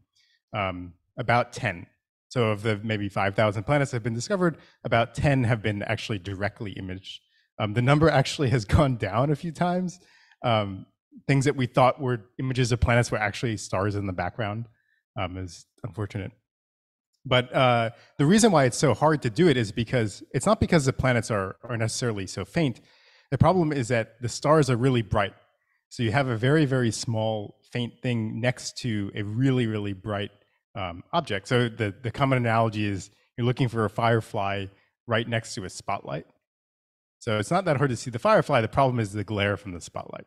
Um, about 10. So of the maybe 5,000 planets that have been discovered, about 10 have been actually directly imaged. Um, the number actually <laughs> has gone down a few times. Um, things that we thought were images of planets were actually stars in the background um, is unfortunate. But uh, the reason why it's so hard to do it is because it's not because the planets are, are necessarily so faint. The problem is that the stars are really bright. So you have a very, very small, faint thing next to a really, really bright um, object. So the, the common analogy is you're looking for a firefly right next to a spotlight. So it's not that hard to see the firefly. The problem is the glare from the spotlight.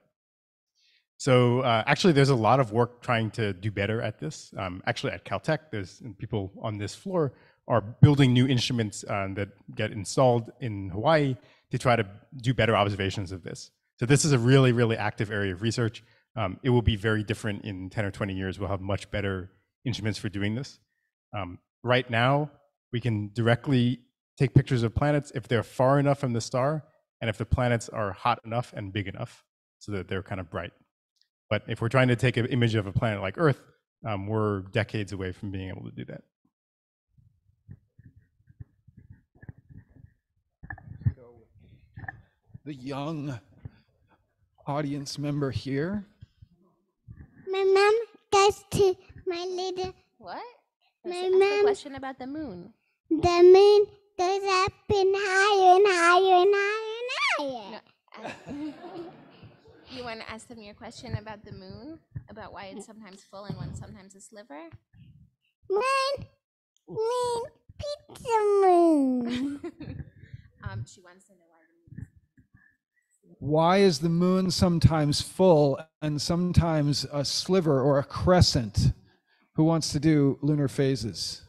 So uh, actually, there's a lot of work trying to do better at this. Um, actually, at Caltech, there's people on this floor are building new instruments uh, that get installed in Hawaii to try to do better observations of this. So this is a really, really active area of research. Um, it will be very different in 10 or 20 years. We'll have much better instruments for doing this. Um, right now, we can directly take pictures of planets if they're far enough from the star and if the planets are hot enough and big enough so that they're kind of bright. But if we're trying to take an image of a planet like Earth, um, we're decades away from being able to do that. The young audience member here. My mom goes to my little. What? My Ask a mom. question about the moon. The moon goes up and higher and higher and higher and higher. <laughs> You want to ask them your question about the moon? About why it's sometimes full and when sometimes a sliver? Moon, moon, pizza moon. <laughs> um, she wants to know moon. Why is the moon sometimes full and sometimes a sliver or a crescent? Who wants to do lunar phases?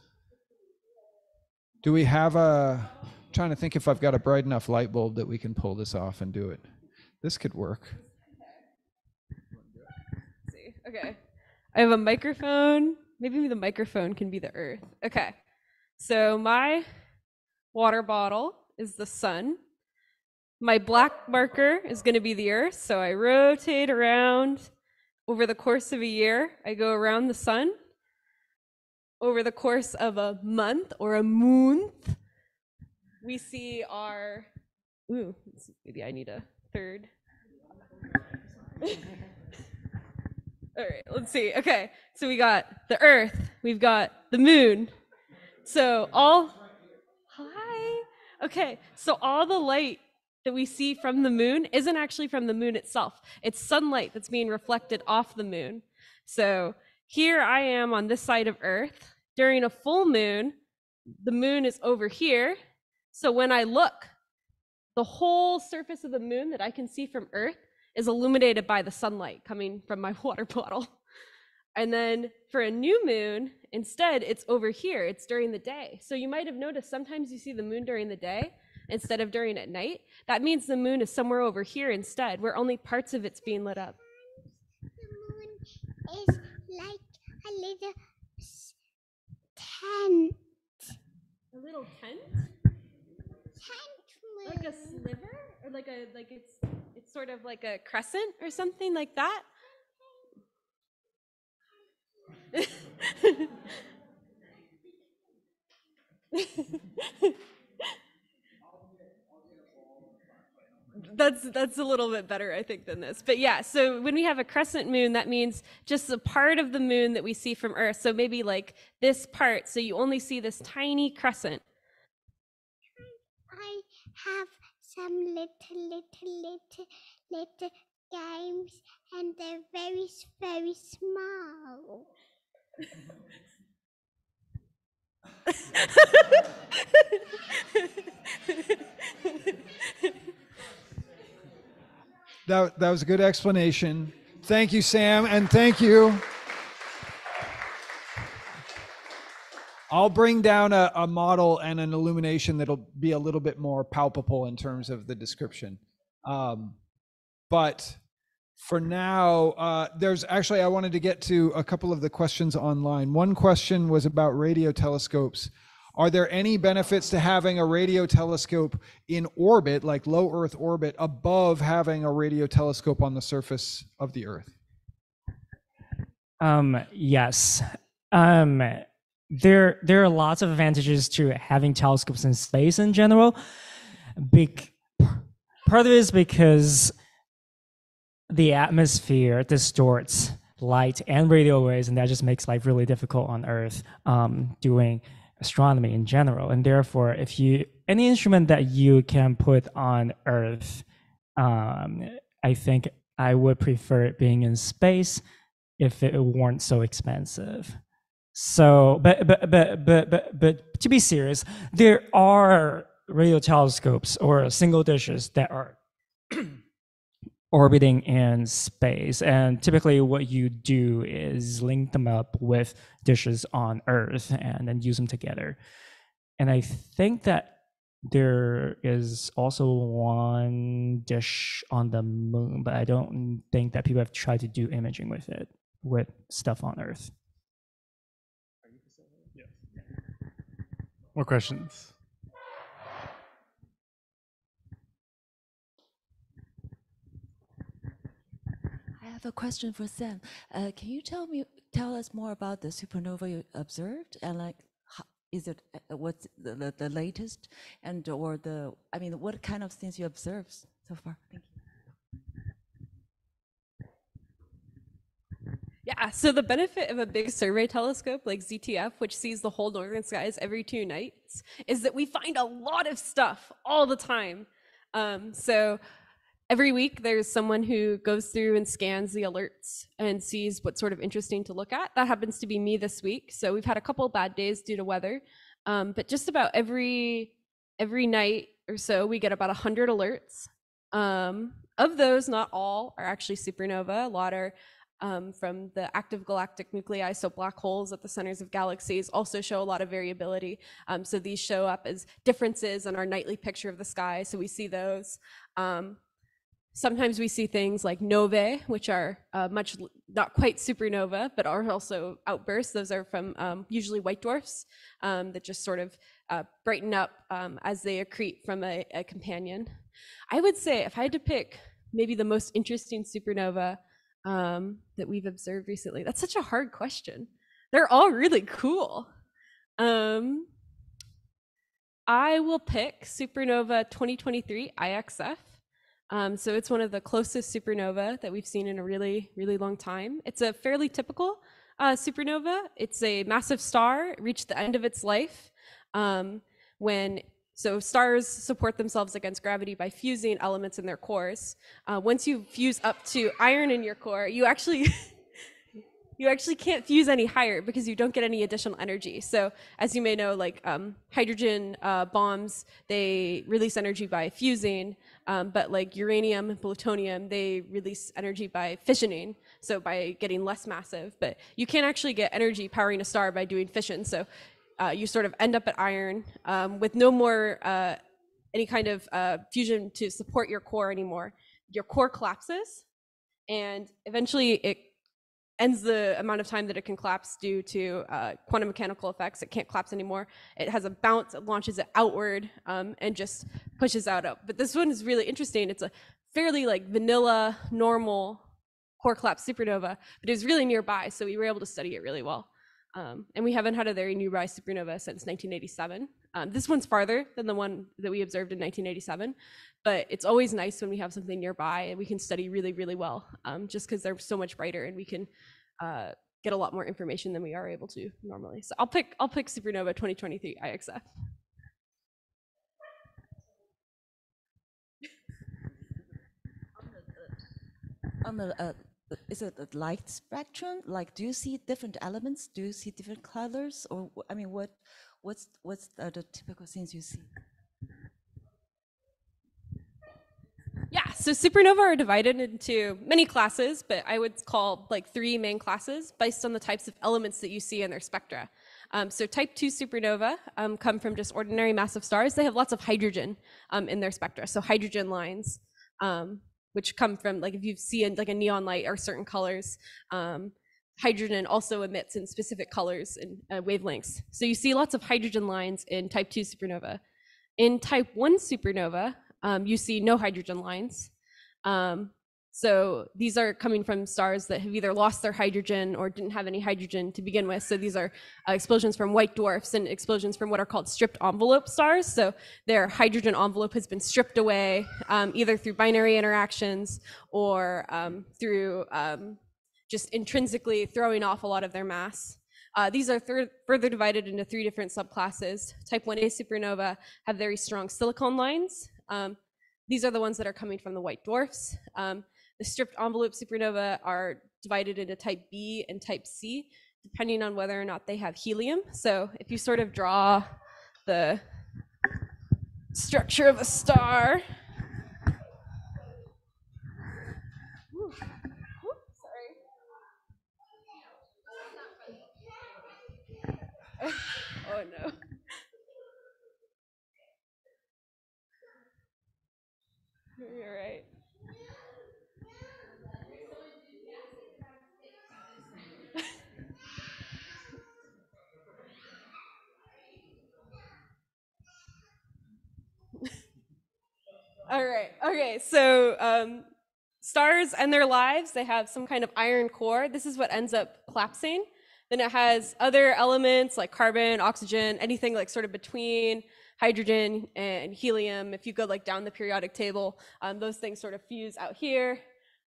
Do we have a trying to think if I've got a bright enough light bulb that we can pull this off and do it. This could work. see. Okay. I have a microphone. Maybe the microphone can be the earth. Okay. So my water bottle is the sun. My black marker is going to be the earth. So I rotate around over the course of a year. I go around the sun. Over the course of a month or a month, we see our. Ooh, maybe I need a third. <laughs> All right, let's see. Okay, so we got the Earth, we've got the Moon. So all. Hi. Okay, so all the light that we see from the Moon isn't actually from the Moon itself. It's sunlight that's being reflected off the Moon. So here I am on this side of Earth. During a full moon, the Moon is over here. So when I look, the whole surface of the Moon that I can see from Earth is illuminated by the sunlight coming from my <laughs> water bottle. And then for a new moon, instead, it's over here. It's during the day. So you might have noticed sometimes you see the moon during the day instead of during at night. That means the moon is somewhere over here instead, where only parts of it's being lit up. It's like a little tent. A little tent? Tent moon. Like a sliver? Or like a like it's it's sort of like a crescent or something like that? <laughs> <laughs> that's that's a little bit better i think than this. But yeah so when we have a crescent moon that means just a part of the moon that we see from earth. So maybe like this part so you only see this tiny crescent. I have some little, little, little, little games, and they're very, very small. <laughs> That, that was a good explanation. Thank you, Sam, and thank you. I'll bring down a, a model and an illumination that'll be a little bit more palpable in terms of the description. Um, but for now, uh, there's actually, I wanted to get to a couple of the questions online. One question was about radio telescopes. Are there any benefits to having a radio telescope in orbit, like low Earth orbit, above having a radio telescope on the surface of the Earth? Um, yes. Um, there there are lots of advantages to having telescopes in space in general. Big part of it is because the atmosphere distorts light and radio waves, and that just makes life really difficult on Earth um, doing astronomy in general. And therefore, if you any instrument that you can put on Earth, um, I think I would prefer it being in space if it weren't so expensive. So, but but but but but but to be serious, there are radio telescopes or single dishes that are <clears throat> orbiting in space, and typically what you do is link them up with dishes on Earth and then use them together. And I think that there is also one dish on the moon, but I don't think that people have tried to do imaging with it with stuff on Earth. More questions? Have a question for Sam. Uh, can you tell me, tell us more about the supernova you observed, and like, is it uh, what's the, the, the latest, and or the, I mean, what kind of things you observed so far? Thank you. Yeah, so the benefit of a big survey telescope like ZTF, which sees the whole northern skies every two nights, is that we find a lot of stuff all the time. Um, so every week there's someone who goes through and scans the alerts and sees what's sort of interesting to look at. That happens to be me this week. So we've had a couple bad days due to weather, um, but just about every every night or so we get about 100 alerts. Um, of those, not all are actually supernova. A lot are um, from the active galactic nuclei, so black holes at the centers of galaxies also show a lot of variability. Um, so these show up as differences in our nightly picture of the sky, so we see those. Sometimes we see things like novae, which are uh, much not quite supernova, but are also outbursts. Those are from um, usually white dwarfs um, that just sort of uh, brighten up um, as they accrete from a, a companion. I would say if I had to pick maybe the most interesting supernova um, that we've observed recently? That's such a hard question. They're all really cool. Um, I will pick supernova 2023 IXF. Um, so it's one of the closest supernova that we've seen in a really, really long time. It's a fairly typical uh, supernova. It's a massive star, reached the end of its life um, when so stars support themselves against gravity by fusing elements in their cores. Uh, once you fuse up to iron in your core, you actually <laughs> you actually can't fuse any higher because you don't get any additional energy. So as you may know, like um, hydrogen uh, bombs, they release energy by fusing, um, but like uranium, and plutonium, they release energy by fissioning, so by getting less massive. But you can't actually get energy powering a star by doing fission. So uh, you sort of end up at iron um, with no more uh, any kind of uh, fusion to support your core anymore. Your core collapses, and eventually it ends the amount of time that it can collapse due to uh, quantum mechanical effects. It can't collapse anymore. It has a bounce, it launches it outward, um, and just pushes out up. But this one is really interesting. It's a fairly like vanilla, normal core collapse supernova, but it was really nearby, so we were able to study it really well. Um, and we haven't had a very nearby supernova since 1987. Um, this one's farther than the one that we observed in 1987, but it's always nice when we have something nearby and we can study really, really well, um, just because they're so much brighter and we can uh, get a lot more information than we are able to normally. So I'll pick I'll pick supernova 2023 IXF. On the, uh, is it a light spectrum? Like, do you see different elements? Do you see different colors? Or, I mean, what, what's, what's the, the typical things you see? Yeah, so supernova are divided into many classes, but I would call like three main classes based on the types of elements that you see in their spectra. Um, so type 2 supernova um, come from just ordinary massive stars. They have lots of hydrogen um, in their spectra, so hydrogen lines, um, which come from like if you see like a neon light or certain colors. Um, hydrogen also emits in specific colors and uh, wavelengths. So you see lots of hydrogen lines in type 2 supernova. In type 1 supernova, um, you see no hydrogen lines. Um, so these are coming from stars that have either lost their hydrogen or didn't have any hydrogen to begin with. So these are uh, explosions from white dwarfs and explosions from what are called stripped envelope stars. So their hydrogen envelope has been stripped away um, either through binary interactions or um, through um, just intrinsically throwing off a lot of their mass. Uh, these are further divided into three different subclasses. Type 1a supernova have very strong silicon lines. Um, these are the ones that are coming from the white dwarfs. Um, the stripped envelope supernova are divided into type B and type C. depending on whether or not they have helium. So if you sort of draw the structure of a star. Ooh, ooh, sorry. <laughs> oh no. You're right. <laughs> All right. Okay. So um, stars and their lives, they have some kind of iron core. This is what ends up collapsing. Then it has other elements like carbon, oxygen, anything like sort of between hydrogen and helium. If you go like down the periodic table, um, those things sort of fuse out here.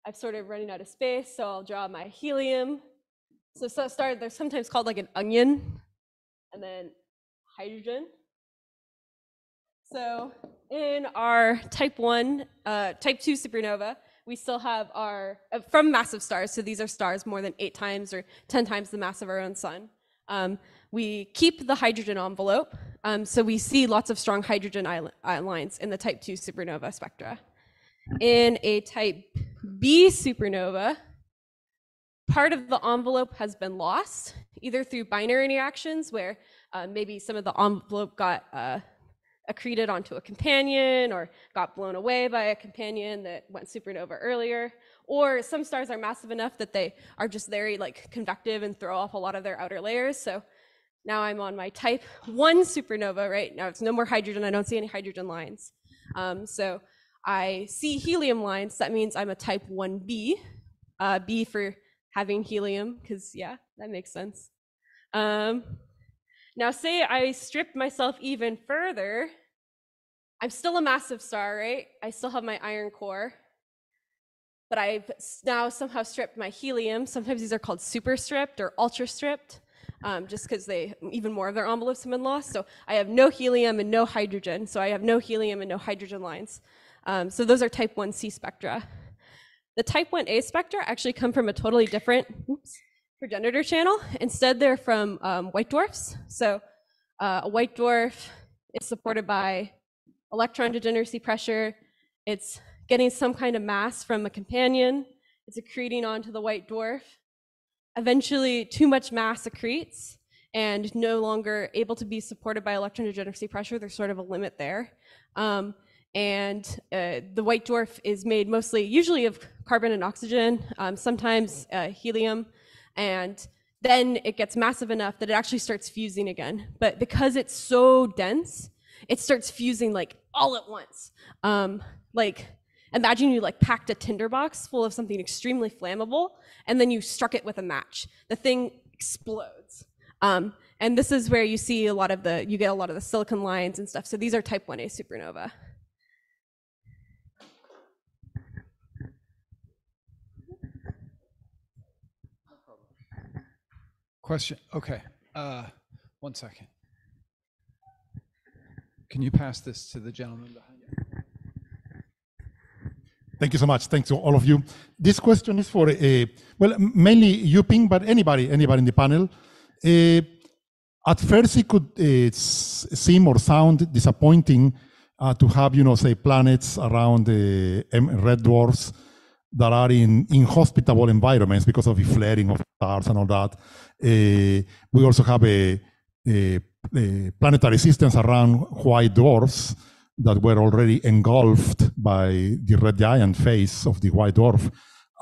I've sort of running out of space, so I'll draw my helium. So, so star, they're sometimes called like an onion, and then hydrogen. So in our type 1, uh, type 2 supernova, we still have our, uh, from massive stars, so these are stars more than eight times or 10 times the mass of our own sun. Um, we keep the hydrogen envelope, um, so we see lots of strong hydrogen lines in the type 2 supernova spectra. In a type B supernova, part of the envelope has been lost, either through binary reactions, where uh, maybe some of the envelope got uh, accreted onto a companion or got blown away by a companion that went supernova earlier. Or some stars are massive enough that they are just very like convective and throw off a lot of their outer layers. So now I'm on my type one supernova, right? Now it's no more hydrogen. I don't see any hydrogen lines. Um, so I see helium lines. That means I'm a type 1b. Uh, B for having helium, because yeah, that makes sense. Um, now, say I stripped myself even further. I'm still a massive star, right? I still have my iron core. But I've now somehow stripped my helium. Sometimes these are called super stripped or ultra stripped, um, just because they even more of their envelopes have been lost. So I have no helium and no hydrogen. So I have no helium and no hydrogen lines. Um, so those are type 1c spectra. The type 1a spectra actually come from a totally different oops, progenitor channel. Instead, they're from um, white dwarfs. So uh, a white dwarf is supported by electron degeneracy pressure. It's getting some kind of mass from a companion. It's accreting onto the white dwarf. Eventually, too much mass accretes and no longer able to be supported by electron degeneracy pressure. There's sort of a limit there. Um, and uh, the white dwarf is made mostly, usually of carbon and oxygen, um, sometimes uh, helium, and then it gets massive enough that it actually starts fusing again. But because it's so dense, it starts fusing like all at once. Um, like imagine you like packed a tinderbox full of something extremely flammable, and then you struck it with a match. The thing explodes. Um, and this is where you see a lot of the, you get a lot of the silicon lines and stuff. So these are type 1a supernova. Question. Okay. Uh, one second. Can you pass this to the gentleman behind you? Thank you so much. Thanks to all of you. This question is for, uh, well, mainly Yuping, but anybody, anybody in the panel. Uh, at first, it could uh, seem or sound disappointing uh, to have, you know, say, planets around the red dwarfs that are in inhospitable environments because of the flaring of stars and all that. Uh, we also have a, a, a, planetary systems around white dwarfs that were already engulfed by the red giant phase of the white dwarf.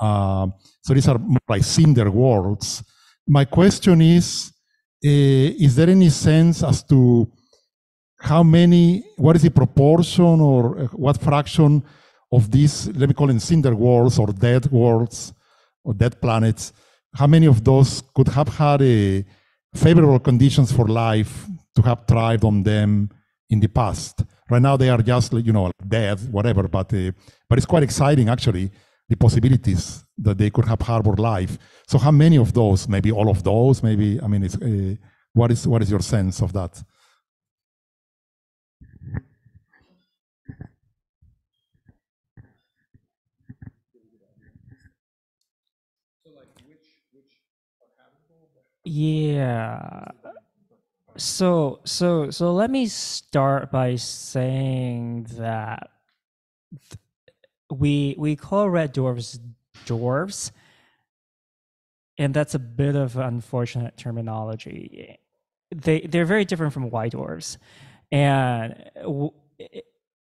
Uh, so these are more like cinder worlds. My question is, uh, is there any sense as to how many, what is the proportion or what fraction of these, let me call them cinder worlds or dead worlds or dead planets, how many of those could have had a favorable conditions for life to have thrived on them in the past? Right now they are just, you know, dead, whatever, but, uh, but it's quite exciting actually, the possibilities that they could have harbored life. So how many of those, maybe all of those, maybe, I mean, it's, uh, what, is, what is your sense of that? Yeah. So so so let me start by saying that th- we we call red dwarfs dwarfs, and that's a bit of unfortunate terminology. They they're very different from white dwarfs, and w-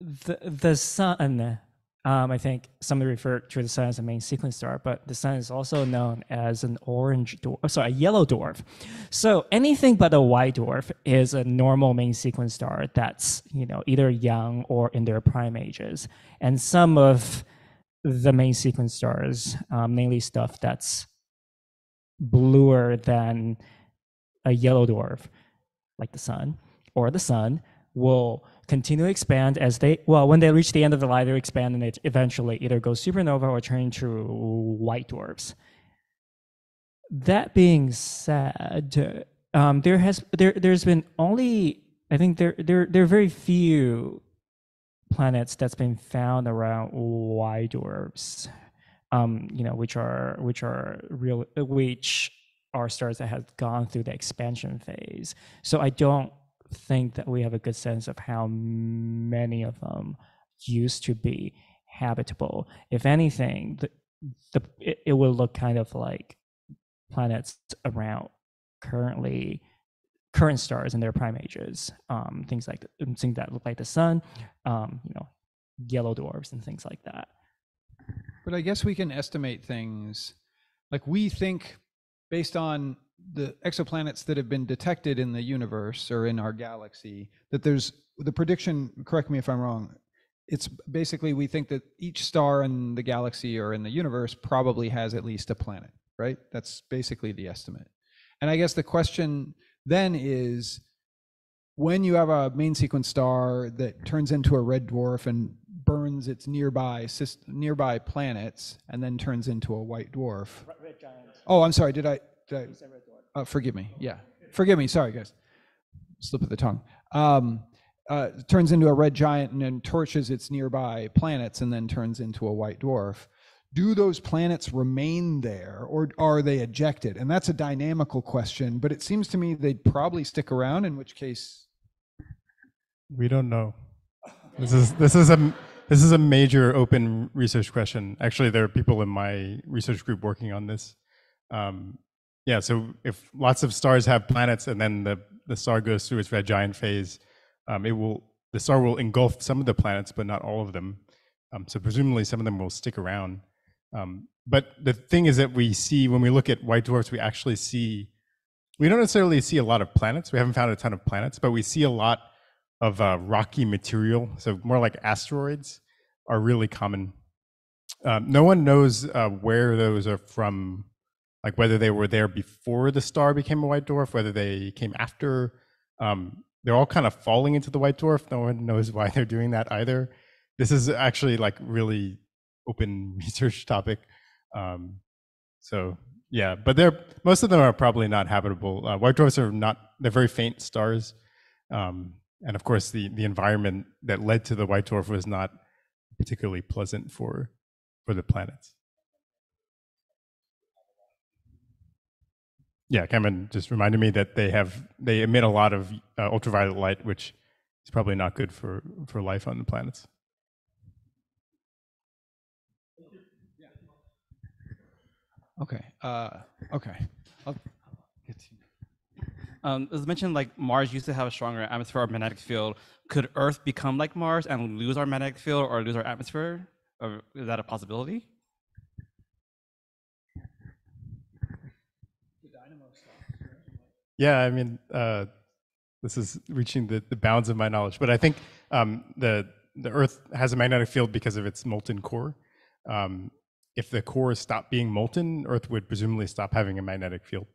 the the sun. Um, I think somebody referred to the sun as a main sequence star, but the sun is also known as an orange dwarf, sorry, a yellow dwarf. So anything but a white dwarf is a normal main sequence star that's you know either young or in their prime ages, and some of the main sequence stars, um, mainly stuff that's bluer than a yellow dwarf, like the sun or the sun, will continue to expand as they well when they reach the end of the life they expand and it eventually either goes supernova or turn into white dwarfs that being said um, there has there there's been only i think there there there are very few planets that's been found around white dwarfs um, you know which are which are real which are stars that have gone through the expansion phase. So i don't think that we have a good sense of how many of them used to be habitable. If anything, the, the it, it will look kind of like planets around currently current stars in their prime ages, um, things like things that look like the sun, um, you know, yellow dwarfs and things like that. But I guess we can estimate things like we think based on the exoplanets that have been detected in the universe or in our galaxy that there's the prediction correct me if i'm wrong it's basically we think that each star in the galaxy or in the universe probably has at least a planet right? That's basically the estimate. And i guess the question then is when you have a main sequence star that turns into a red dwarf and burns its nearby nearby planets and then turns into a white dwarf. Oh i'm sorry did i did I, uh, forgive me. Yeah, forgive me. Sorry, guys. Slip of the tongue. Um, uh, turns into a red giant and then torches its nearby planets and then turns into a white dwarf. Do those planets remain there or are they ejected? And that's a dynamical question, but it seems to me they'd probably stick around, in which case. We don't know. This is this is a this is a major open research question. Actually, there are people in my research group working on this. Um, yeah, so if lots of stars have planets and then the, the star goes through its red giant phase, um, it will the star will engulf some of the planets, but not all of them. Um, so presumably some of them will stick around. Um, but the thing is that we see when we look at white dwarfs, we actually see we don't necessarily see a lot of planets. We haven't found a ton of planets, but we see a lot of uh, rocky material. So more like asteroids are really common. Um, no one knows uh, where those are from like whether they were there before the star became a white dwarf, whether they came after. Um, they're all kind of falling into the white dwarf. No one knows why they're doing that either. This is actually like really open <laughs> research topic. Um, so yeah, but they're most of them are probably not habitable. Uh, white dwarfs are not; they're very faint stars, um, and of course, the the environment that led to the white dwarf was not particularly pleasant for for the planets. Yeah, Cameron just reminded me that they have they emit a lot of uh, ultraviolet light, which is probably not good for for life on the planets. Okay. Uh, okay. Um, as mentioned, like Mars used to have a stronger atmosphere or magnetic field. Could Earth become like Mars and lose our magnetic field or lose our atmosphere? Or is that a possibility? Yeah, I mean, uh, this is reaching the, the bounds of my knowledge, but I think um, the the Earth has a magnetic field because of its molten core. Um, if the core stopped being molten, Earth would presumably stop having a magnetic field,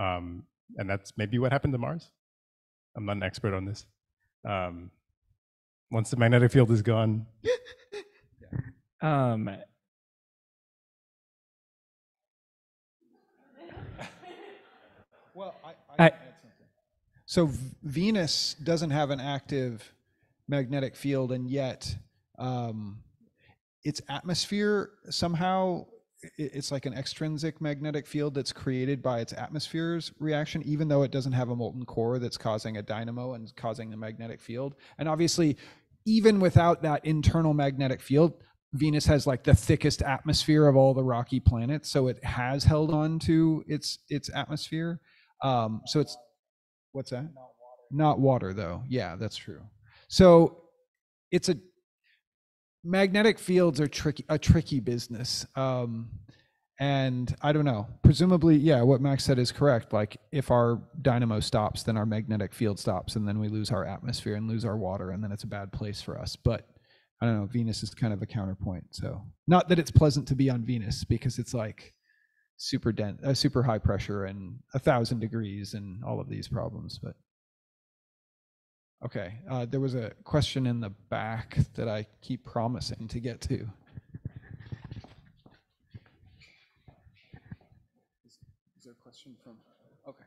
um, and that's maybe what happened to Mars. I'm not an expert on this. Um, once the magnetic field is gone, <laughs> Um, I, I, I- can add something. So Venus doesn't have an active magnetic field, and yet um, its atmosphere somehow it's like an extrinsic magnetic field that's created by its atmosphere's reaction, even though it doesn't have a molten core that's causing a dynamo and causing the magnetic field. And obviously, even without that internal magnetic field, Venus has like the thickest atmosphere of all the rocky planets, so it has held on to its its atmosphere. Um, so it's what's that? Not water, though. Yeah, that's true. So it's a magnetic fields are tricky a tricky business. Um, and I don't know. Presumably, yeah, what Max said is correct. Like if our dynamo stops, then our magnetic field stops, and then we lose our atmosphere and lose our water, and then it's a bad place for us. But I don't know. Venus is kind of a counterpoint. So not that it's pleasant to be on Venus because it's like super dense, uh, super high pressure, and a thousand degrees, and all of these problems. But okay, uh, there was a question in the back that I keep promising to get to. Is there a question from? Okay.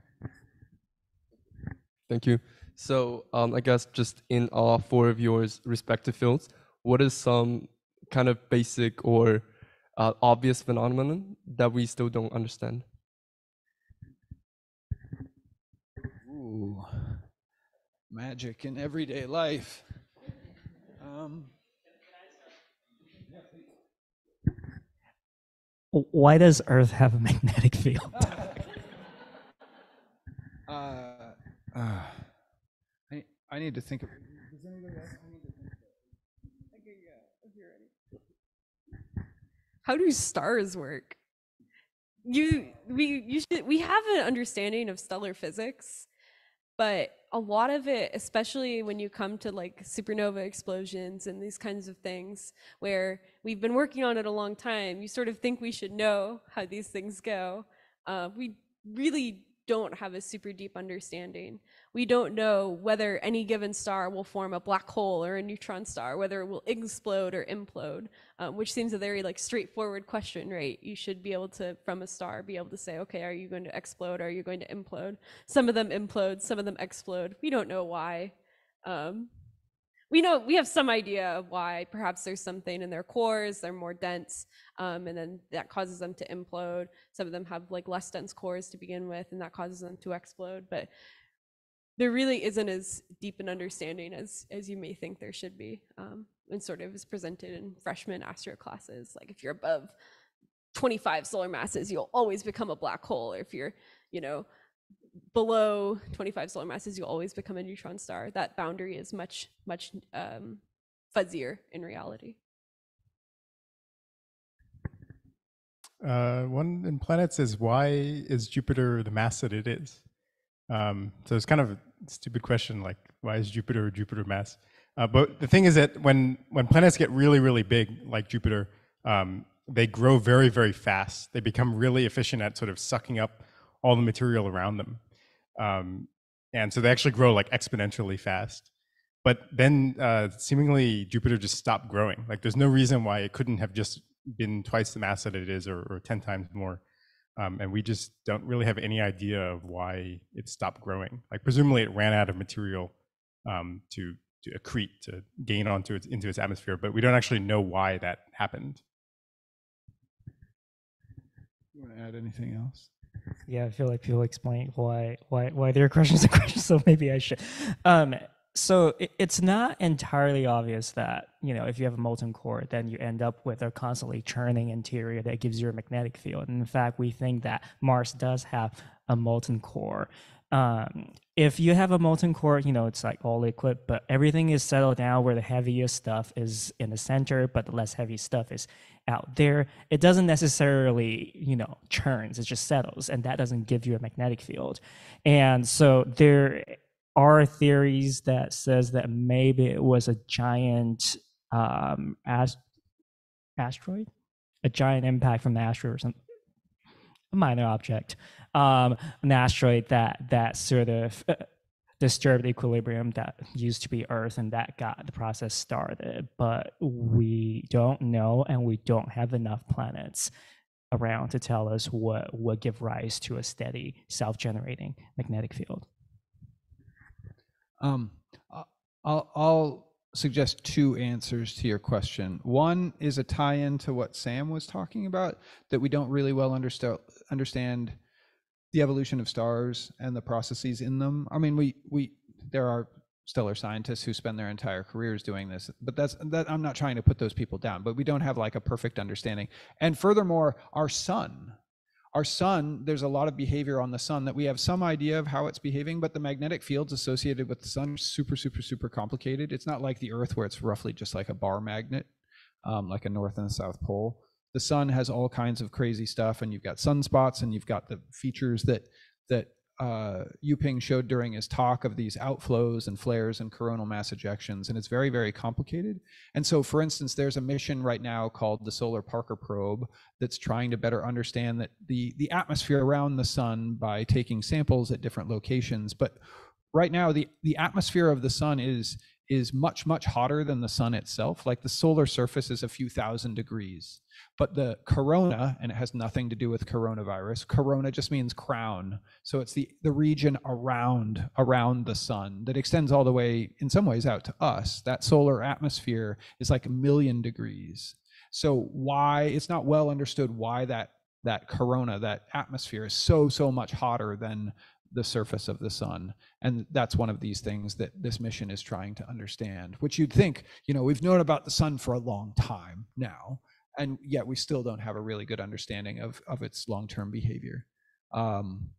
Thank you. So um, I guess just in all four of yours respective fields, what is some kind of basic or uh, obvious phenomenon that we still don't understand? Ooh, magic in everyday life. Um, Why does Earth have a magnetic field? <laughs> uh, uh, I, I need to think of. Does anybody else? I need to think of How do stars work? You we you should we have an understanding of stellar physics, but a lot of it, especially when you come to like supernova explosions and these kinds of things, where we've been working on it a long time, you sort of think we should know how these things go. Uh, we really don't have a super deep understanding. We don't know whether any given star will form a black hole or a neutron star, whether it will explode or implode, um, which seems a very like straightforward question, right? You should be able to, from a star, be able to say, okay, are you going to explode? or Are you going to implode? Some of them implode, some of them explode. We don't know why. Um, we know we have some idea of why perhaps there's something in their cores they're more dense um, and then that causes them to implode. Some of them have like less dense cores to begin with and that causes them to explode but there really isn't as deep an understanding as as you may think there should be um, and sort of is presented in freshman astro classes. Like if you're above 25 solar masses you'll always become a black hole. Or if you're you know below 25 solar masses, you'll always become a neutron star. That boundary is much, much um, fuzzier in reality. Uh, one in planets is why is Jupiter the mass that it is? Um, so it's kind of a stupid question, like why is Jupiter Jupiter mass? Uh, but the thing is that when when planets get really really big, like Jupiter, um, they grow very very fast. They become really efficient at sort of sucking up all the material around them, um, and so they actually grow like exponentially fast. But then uh, seemingly Jupiter just stopped growing. Like there's no reason why it couldn't have just been twice the mass that it is or, or 10 times more. Um, and we just don't really have any idea of why it stopped growing. Like presumably it ran out of material um, to, to accrete, to gain onto its, into its atmosphere, but we don't actually know why that happened. You want to add anything else? Yeah, I feel like people explain why why why their questions are <laughs> questions, so maybe I should. Um, so it, it's not entirely obvious that you know if you have a molten core, then you end up with a constantly churning interior that gives you a magnetic field. And in fact, we think that Mars does have a molten core. Um, if you have a molten core, you know it's like all liquid, but everything is settled down where the heaviest stuff is in the center, but the less heavy stuff is out there. It doesn't necessarily, you know, churns. It just settles, and that doesn't give you a magnetic field. And so there are theories that says that maybe it was a giant um, ast- asteroid, a giant impact from the asteroid or something, a minor object, um, an asteroid that that sort of uh, disturbed equilibrium that used to be Earth, and that got the process started. But we don't know, and we don't have enough planets around to tell us what would give rise to a steady self-generating magnetic field. Um, I'll, I'll suggest two answers to your question. One is a tie-in to what Sam was talking about that we don't really well understand the evolution of stars and the processes in them. I mean, we we there are stellar scientists who spend their entire careers doing this, but that's that I'm not trying to put those people down, but we don't have like a perfect understanding. And furthermore, our sun our sun, there's a lot of behavior on the sun that we have some idea of how it's behaving, but the magnetic fields associated with the sun are super, super, super complicated. It's not like the Earth where it's roughly just like a bar magnet, um, like a north and a south pole. The sun has all kinds of crazy stuff, and you've got sunspots, and you've got the features that that uh, Yuping showed during his talk of these outflows and flares and coronal mass ejections, and it's very, very complicated. And so, for instance, there's a mission right now called the Solar Parker Probe that's trying to better understand that the the atmosphere around the sun by taking samples at different locations. But right now, the the atmosphere of the sun is is much much hotter than the sun itself. Like the solar surface is a few thousand degrees. But the corona, and it has nothing to do with coronavirus, corona just means crown. So it's the, the region around around the sun that extends all the way, in some ways, out to us. That solar atmosphere is like a million degrees. So why it's not well understood why that that corona, that atmosphere is so, so much hotter than the surface of the sun. And that's one of these things that this mission is trying to understand, which you'd think, you know, we've known about the sun for a long time now and yet we still don't have a really good understanding of of its long-term behavior. Um,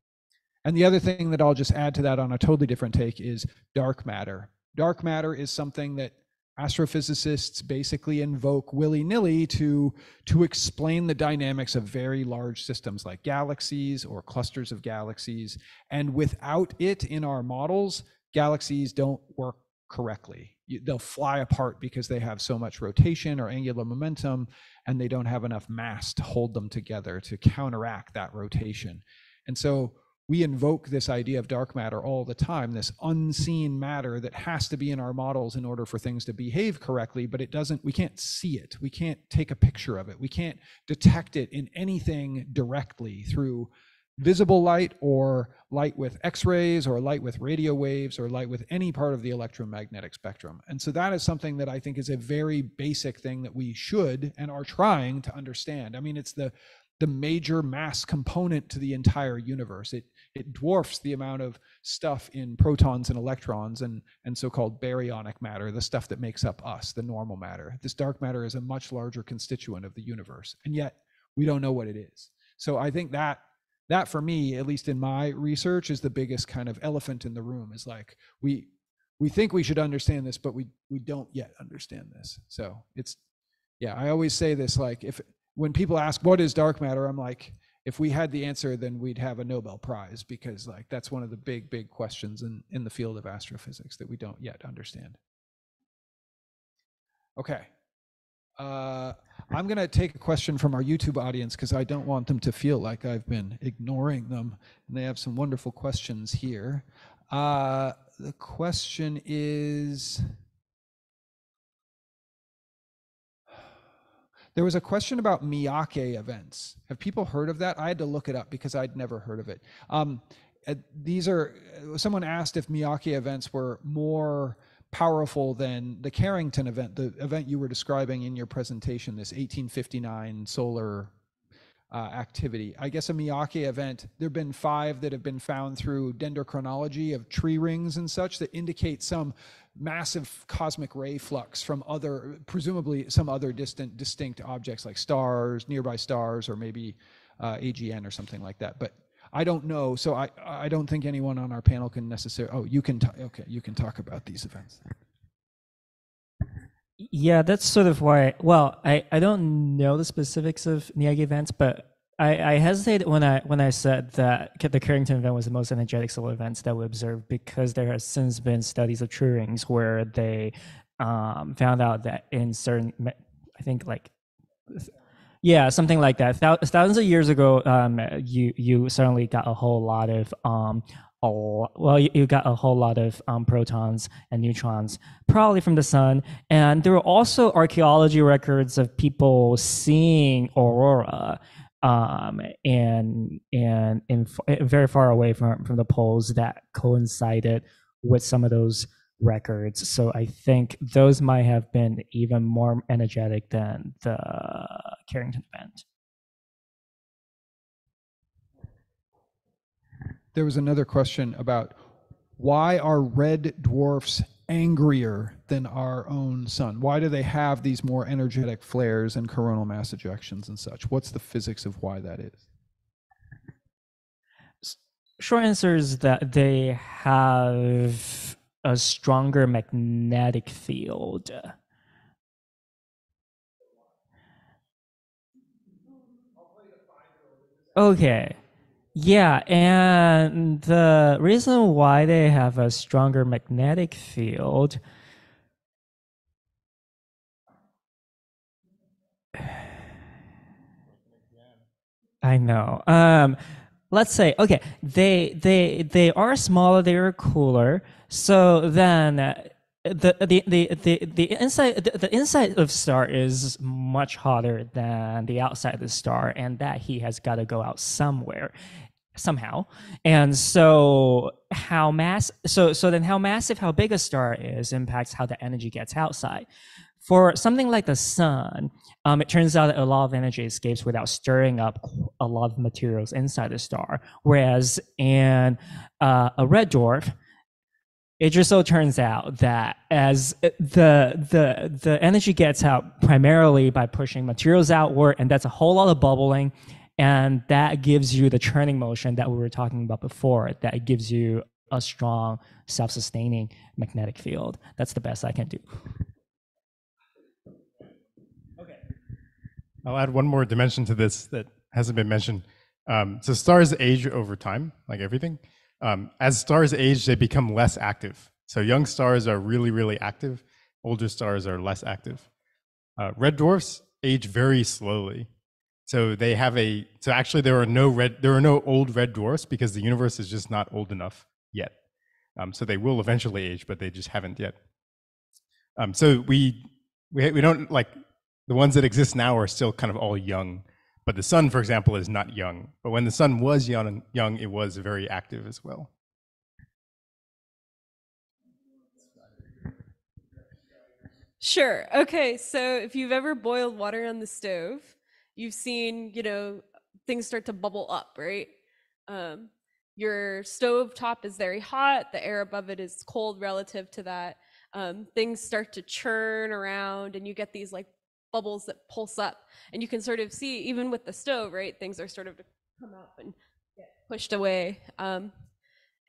and the other thing that I'll just add to that on a totally different take is dark matter. Dark matter is something that astrophysicists basically invoke willy-nilly to to explain the dynamics of very large systems like galaxies or clusters of galaxies and without it in our models galaxies don't work correctly they'll fly apart because they have so much rotation or angular momentum and they don't have enough mass to hold them together to counteract that rotation. And so we invoke this idea of dark matter all the time, this unseen matter that has to be in our models in order for things to behave correctly, but it doesn't, we can't see it. We can't take a picture of it. We can't detect it in anything directly through visible light or light with x-rays or light with radio waves or light with any part of the electromagnetic spectrum and so that is something that i think is a very basic thing that we should and are trying to understand i mean it's the the major mass component to the entire universe it it dwarfs the amount of stuff in protons and electrons and and so-called baryonic matter the stuff that makes up us the normal matter. This dark matter is a much larger constituent of the universe and yet we don't know what it is. So i think that that for me at least in my research is the biggest kind of elephant in the room is like we we think we should understand this but we we don't yet understand this. So it's yeah i always say this like if when people ask what is dark matter? I'm like if we had the answer then we'd have a nobel prize because like that's one of the big big questions in in the field of astrophysics that we don't yet understand okay uh, I'm going to take a question from our YouTube audience because I don't want them to feel like I've been ignoring them. And they have some wonderful questions here. Uh, the question is There was a question about Miyake events. Have people heard of that? I had to look it up because I'd never heard of it. Um, these are, someone asked if Miyake events were more powerful than the Carrington event, the event you were describing in your presentation, this 1859 solar uh, activity. I guess a Miyake event, there have been five that have been found through dendrochronology of tree rings and such that indicate some massive cosmic ray flux from other, presumably some other distant, distinct objects like stars, nearby stars, or maybe uh, AGN or something like that. But I don't know, so I I don't think anyone on our panel can necessarily. Oh, you can. Okay, you can talk about these events. Yeah, that's sort of why. Well, I I don't know the specifics of Miyake events, but I, I hesitated when I when I said that the Carrington event was the most energetic solar events that we observed because there has since been studies of tree rings where they um, found out that in certain, I think like yeah, something like that. thousands of years ago, um, you you certainly got a whole lot of um, well, you, got a whole lot of um, protons and neutrons, probably from the sun. And there were also archaeology records of people seeing aurora, um, and and in, in very far away from from the poles that coincided with some of those records. So I think those might have been even more energetic than the Carrington event. There was another question about why are red dwarfs angrier than our own sun? Why do they have these more energetic flares and coronal mass ejections and such? What's the physics of why that is? Short answer is that they have a stronger magnetic field. Okay. Yeah, and the reason why they have a stronger magnetic field <sighs> I know. Um let's say okay, they they they are smaller, they are cooler. So then uh, the the the the, the inside the, the inside of star is much hotter than the outside of the star and that heat has got to go out somewhere somehow. And so how mass so so then how massive how big a star is impacts how the energy gets outside. For something like the sun um, it turns out that a lot of energy escapes without stirring up a lot of materials inside the star. Whereas in uh, a red dwarf it just so turns out that as the the the energy gets out primarily by pushing materials outward and that's a whole lot of bubbling and that gives you the churning motion that we were talking about before that gives you a strong self-sustaining magnetic field that's the best i can do Okay. I'll add one more dimension to this that hasn't been mentioned. Um, so stars age over time, like everything. Um, as stars age, they become less active. So young stars are really, really active. Older stars are less active. Uh, red dwarfs age very slowly. So they have a. So actually, there are no red. There are no old red dwarfs because the universe is just not old enough yet. Um, so they will eventually age, but they just haven't yet. Um, so we we we don't like the ones that exist now are still kind of all young. But the sun, for example, is not young. But when the sun was young, young, it was very active as well. Sure. Okay. So if you've ever boiled water on the stove, you've seen, you know, things start to bubble up, right? Um, your stove top is very hot. The air above it is cold relative to that. Um, things start to churn around, and you get these like bubbles that pulse up. And you can sort of see, even with the stove, right? Things are sort of to come up and get pushed away. Um,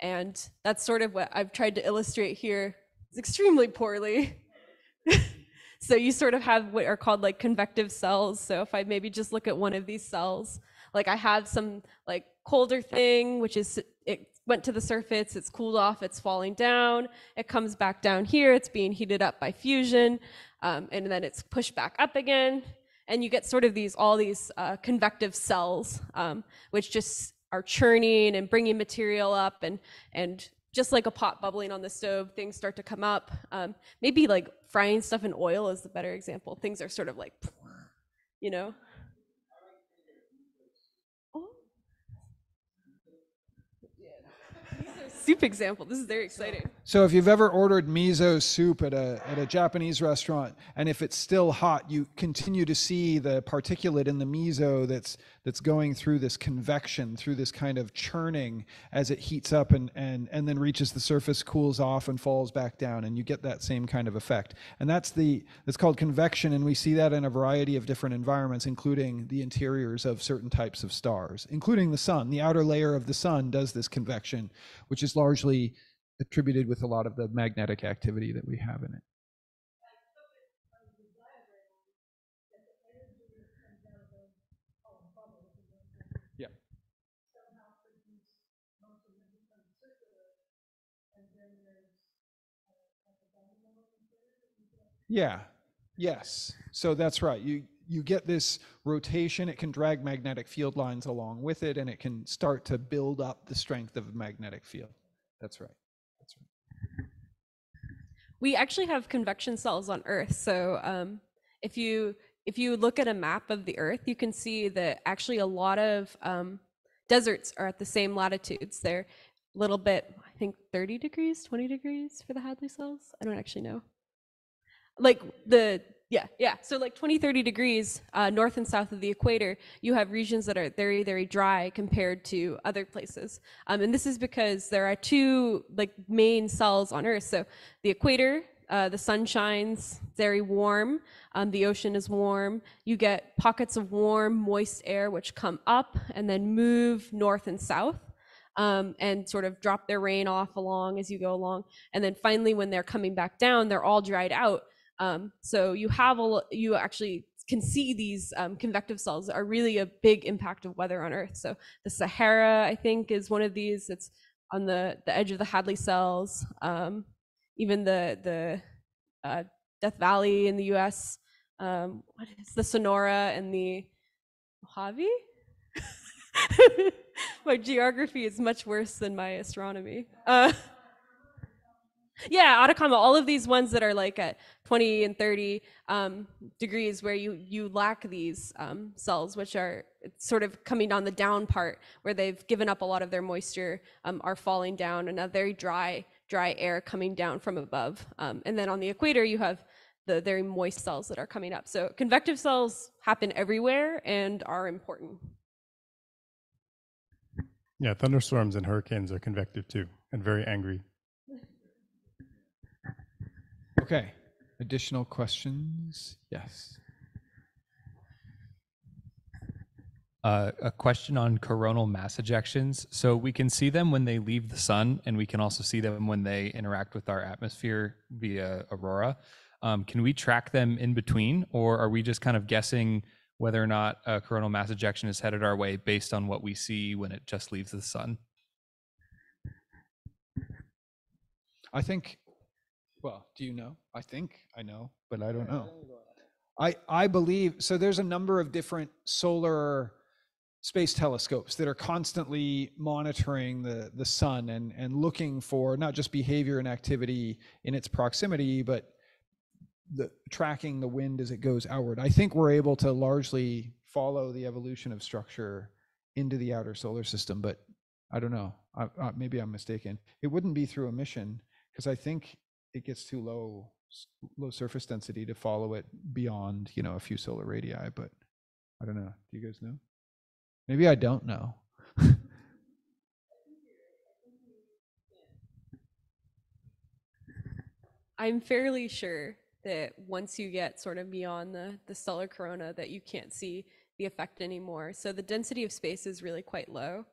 and that's sort of what I've tried to illustrate here it's extremely poorly. <laughs> so you sort of have what are called like convective cells. So if I maybe just look at one of these cells, like I have some like colder thing, which is it went to the surface, it's cooled off, it's falling down, it comes back down here, it's being heated up by fusion, um, and then it's pushed back up again, and you get sort of these all these uh, convective cells, um, which just are churning and bringing material up, and and just like a pot bubbling on the stove, things start to come up. Um, maybe like frying stuff in oil is the better example. Things are sort of like, you know. Oh. Yeah. soup example. This is very exciting. So if you've ever ordered miso soup at a at a Japanese restaurant, and if it's still hot, you continue to see the particulate in the miso that's that's going through this convection, through this kind of churning as it heats up and and and then reaches the surface, cools off, and falls back down, and you get that same kind of effect. And that's the that's called convection, and we see that in a variety of different environments, including the interiors of certain types of stars, including the sun. The outer layer of the sun does this convection, which is largely attributed with a lot of the magnetic activity that we have in it. Yeah. Yes. So that's right. You you get this rotation. It can drag magnetic field lines along with it, and it can start to build up the strength of a magnetic field. That's right. That's right. We actually have convection cells on Earth. So um, if you if you look at a map of the Earth, you can see that actually a lot of um, deserts are at the same latitudes. They're a little bit I think 30 degrees, 20 degrees for the Hadley cells. I don't actually know. Like the yeah yeah. So like 20 30 degrees uh, north and south of the equator you have regions that are very very dry compared to other places. Um, and this is because there are two like main cells on earth. So the equator uh, the sun shines very warm um, the ocean is warm. You get pockets of warm moist air which come up and then move north and south um, and sort of drop their rain off along as you go along. And then finally when they're coming back down they're all dried out um, so you have a you actually can see these um, convective cells are really a big impact of weather on Earth. So the Sahara, I think, is one of these. It's on the the edge of the Hadley cells. Um, even the the uh, Death Valley in the U.S. Um, what is the Sonora and the Mojave? <laughs> my geography is much worse than my astronomy. Uh, yeah, Atacama, all of these ones that are like at 20 and 30 um, degrees where you, you lack these um, cells, which are sort of coming down the down part where they've given up a lot of their moisture, um, are falling down and a very dry, dry air coming down from above. Um, and then on the equator, you have the very moist cells that are coming up. So convective cells happen everywhere and are important. Yeah, thunderstorms and hurricanes are convective too, and very angry. Okay. Additional questions? Yes. Uh, a question on coronal mass ejections. So we can see them when they leave the sun, and we can also see them when they interact with our atmosphere via aurora. Um, can we track them in between, or are we just kind of guessing whether or not a coronal mass ejection is headed our way based on what we see when it just leaves the sun? I think, well, do you know? I think I know, but I don't know. I, I believe, so there's a number of different solar space telescopes that are constantly monitoring the, the sun and, and looking for not just behavior and activity in its proximity, but the tracking the wind as it goes outward. I think we're able to largely follow the evolution of structure into the outer solar system, but I don't know. I, I, maybe I'm mistaken. It wouldn't be through a mission because I think it gets too low low surface density to follow it beyond you know a few solar radii. But I don't know. Do you guys know? Maybe I don't know. I'm fairly sure that once you get sort of beyond the, the stellar corona that you can't see the effect anymore. So the density of space is really quite low.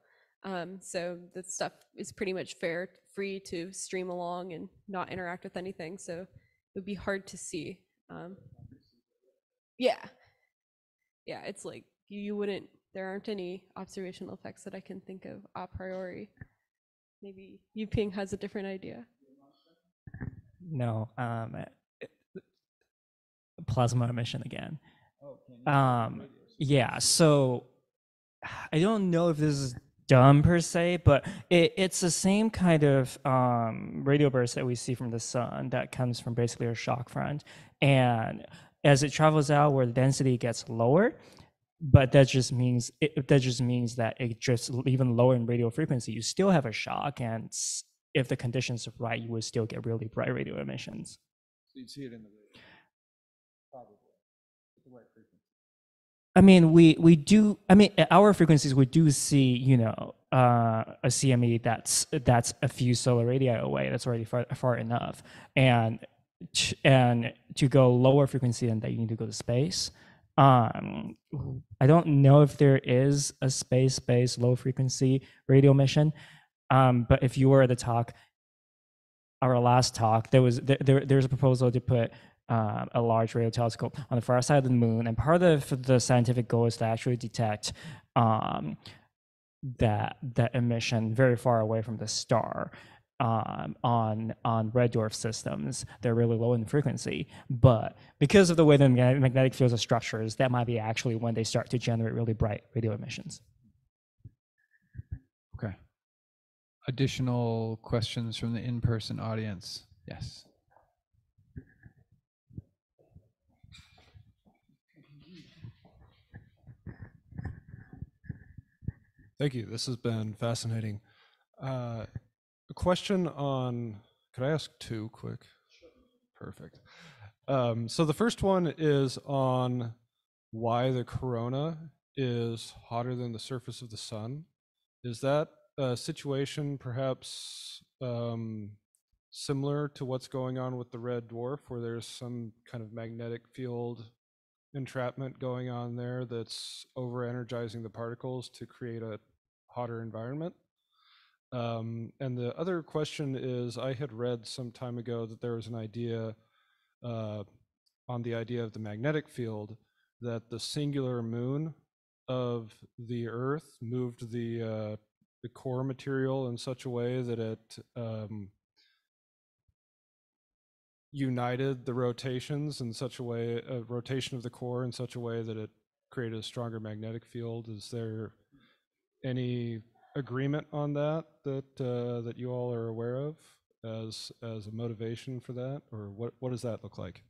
Um, so the stuff is pretty much fair, free to stream along and not interact with anything. So it would be hard to see. Um, yeah. Yeah, it's like you, you wouldn't, there aren't any observational effects that I can think of a priori. Maybe Yuping has a different idea. No, um, eh, plasma emission again. Um, yeah, so I don't know if this is dumb per se, but it, it's the same kind of um, radio burst that we see from the sun that comes from basically a shock front. And as it travels out where the density gets lower, but that just means it, that just means that it drifts even lower in radio frequency, you still have a shock, and if the conditions are right, you would still get really bright radio emissions. So you'd see it in the I mean, we we do. I mean, at our frequencies, we do see, you know, uh, a CME that's that's a few solar radii away. That's already far far enough, and and to go lower frequency than that, you need to go to space. Um, I don't know if there is a space-based low frequency radio mission, um, but if you were at the talk, our last talk, there was there, there there's a proposal to put um, a large radio telescope on the far side of the moon, and part of the scientific goal is to actually detect um, that that emission very far away from the star um, on on red dwarf systems. They're really low in frequency, but because of the way the magnetic fields are structured, that might be actually when they start to generate really bright radio emissions. Okay. Additional questions from the in-person audience? Yes. Thank you. This has been fascinating. Uh, a question on. Could I ask two quick? Sure. Perfect. Um, so the first one is on why the corona is hotter than the surface of the sun. Is that a situation perhaps um, similar to what's going on with the red dwarf, where there's some kind of magnetic field entrapment going on there that's over energizing the particles to create a hotter environment? Um, and the other question is I had read some time ago that there was an idea uh, on the idea of the magnetic field that the singular moon of the Earth moved the uh, the core material in such a way that it um, united the rotations in such a way, a rotation of the core in such a way that it created a stronger magnetic field. Is there any agreement on that that uh, that you all are aware of as as a motivation for that, or what what does that look like?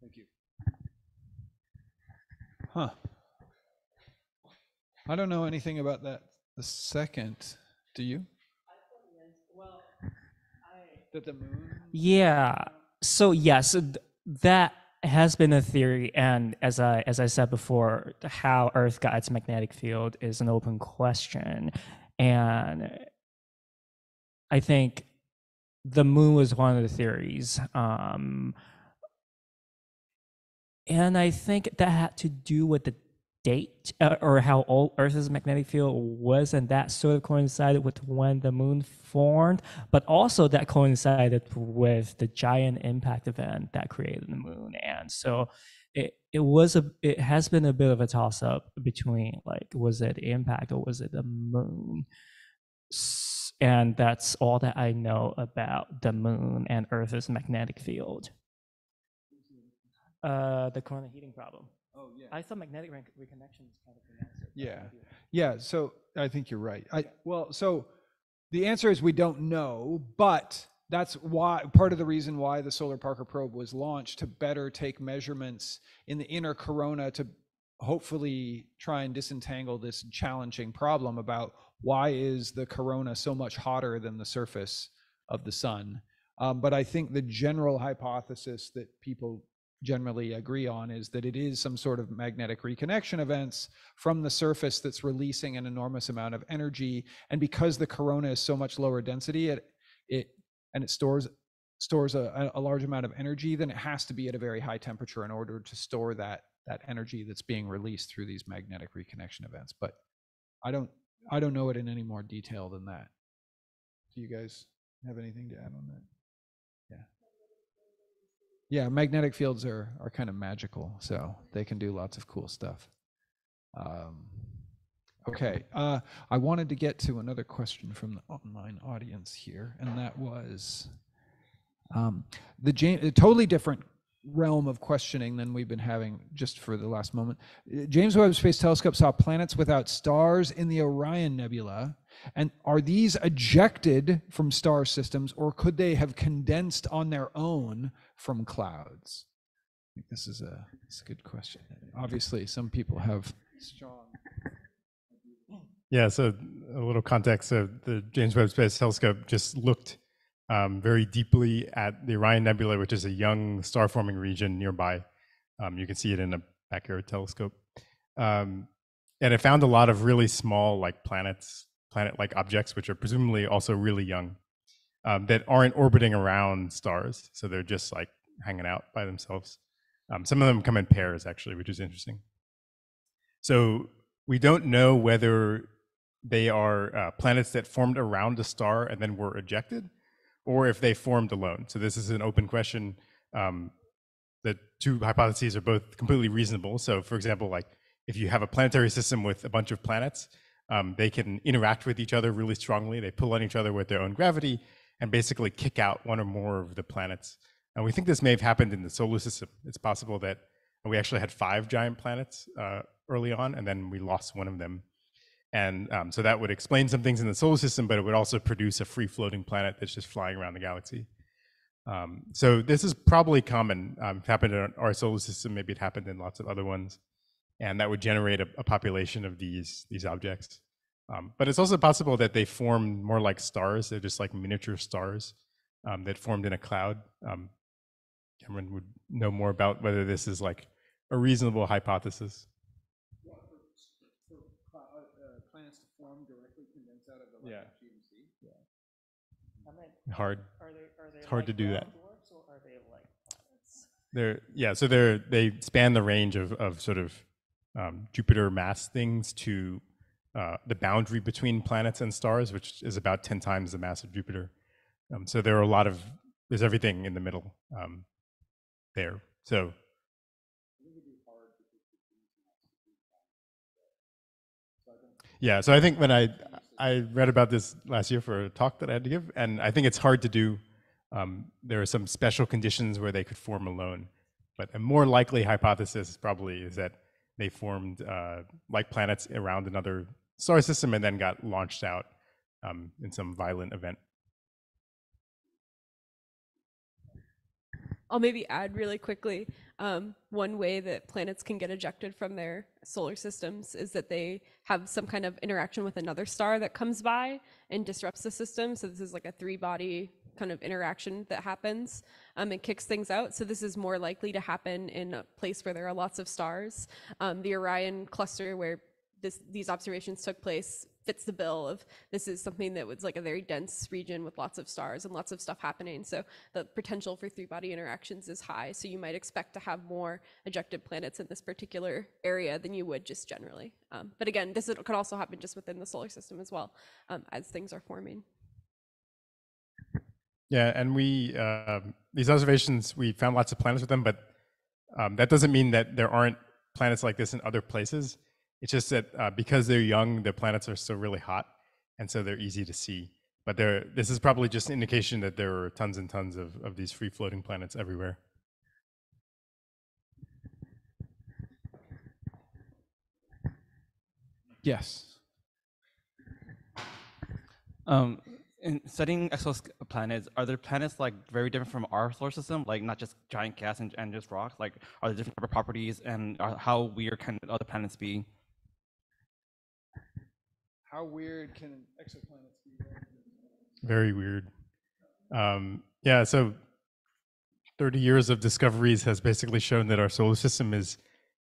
Thank you. Huh. I don't know anything about that. The second, do you? That the moon. Yeah. So yes, th- that has been a theory, and as I as I said before, how Earth got its magnetic field is an open question, and I think the moon was one of the theories. Um, and I think that had to do with the date uh, or how old Earth's magnetic field was, and that sort of coincided with when the moon formed, but also that coincided with the giant impact event that created the moon. And so it, it was a it has been a bit of a toss up between like was it impact or was it the moon? And that's all that i know about the moon and earth's magnetic field. Uh the corona heating problem Oh yeah. i thought magnetic re- reconnection is kind of the answer but Yeah. maybe- Yeah. So I think you're right. I well, so the answer is we don't know, but that's why part of the reason why the Solar Parker probe was launched to better take measurements in the inner corona to hopefully try and disentangle this challenging problem about why is the corona so much hotter than the surface of the sun. Um, but I think the general hypothesis that people generally agree on is that it is some sort of magnetic reconnection events from the surface that's releasing an enormous amount of energy. And because the corona is so much lower density it it and it stores stores a, a large amount of energy then it has to be at a very high temperature in order to store that that energy that's being released through these magnetic reconnection events. But i don't i don't know it in any more detail than that. Do you guys have anything to add on that yeah magnetic fields are are kind of magical so they can do lots of cool stuff um, okay uh, i wanted to get to another question from the online audience here and that was um, the James, totally different realm of questioning than we've been having just for the last moment. Uh, James Webb Space Telescope saw planets without stars in the Orion Nebula. And are these ejected from star systems or could they have condensed on their own from clouds? I think this is a, this is a good question. Obviously, some people have strong. Yeah, so a little context. So the James Webb Space Telescope just looked um, very deeply at the Orion Nebula, which is a young star forming region nearby. Um, you can see it in a backyard telescope. Um, and it found a lot of really small, like planets, planet like objects, which are presumably also really young, um, that aren't orbiting around stars. So they're just like hanging out by themselves. Um, some of them come in pairs, actually, which is interesting. So we don't know whether they are uh, planets that formed around a star and then were ejected, or if they formed alone. So this is an open question. Um, the two hypotheses are both completely reasonable. So, for example, like if you have a planetary system with a bunch of planets, um, they can interact with each other really strongly. They pull on each other with their own gravity and basically kick out one or more of the planets. And we think this may have happened in the solar system. It's possible that we actually had five giant planets uh, early on, and then we lost one of them. And um, so that would explain some things in the solar system, but it would also produce a free floating planet that's just flying around the galaxy. Um, so this is probably common. Um, it happened in our solar system. Maybe it happened in lots of other ones, and that would generate a, a population of these these objects. Um, but it's also possible that they form more like stars. They're just like miniature stars um, that formed in a cloud. Um, Cameron would know more about whether this is like a reasonable hypothesis. Planets to form directly condensed out of the Yeah. GMC. Hard. Are they, are they It's hard like to do that. dwarfs or are they like planets? They're yeah, so they're they span the range of of sort of um, Jupiter mass things to uh, the boundary between planets and stars, which is about ten times the mass of Jupiter. Um, so there are a lot of there's everything in the middle um, there. So yeah, so I think when I I read about this last year for a talk that I had to give, and I think it's hard to do. Um, there are some special conditions where they could form alone, but a more likely hypothesis probably is that they formed uh, like planets around another star system and then got launched out um, in some violent event. I'll maybe add really quickly. Um, one way that planets can get ejected from their solar systems is that they have some kind of interaction with another star that comes by and disrupts the system. So this is like a three-body kind of interaction that happens um, and kicks things out. So this is more likely to happen in a place where there are lots of stars. Um, the Orion cluster, where this, these observations took place, fits the bill of this is something that was like a very dense region with lots of stars and lots of stuff happening. So the potential for three body interactions is high. So you might expect to have more ejected planets in this particular area than you would just generally. Um, but again, this is- could also happen just within the solar system as well um, as things are forming. Yeah, and we um, these observations we found lots of planets with them, but um, that doesn't mean that there aren't planets like this in other places. It's just that uh, because they're young, the planets are still really hot, and so they're easy to see. But there, this is probably just an indication that there are tons and tons of, of these free floating planets everywhere. Yes. Um, in studying exoplanets, are there planets like very different from our solar system, like not just giant gas and, and just rocks. Like, are there different type of properties, and are, how weird can other planets be? How weird can exoplanets be? Very weird. Um, yeah, so 30 years of discoveries has basically shown that our solar system is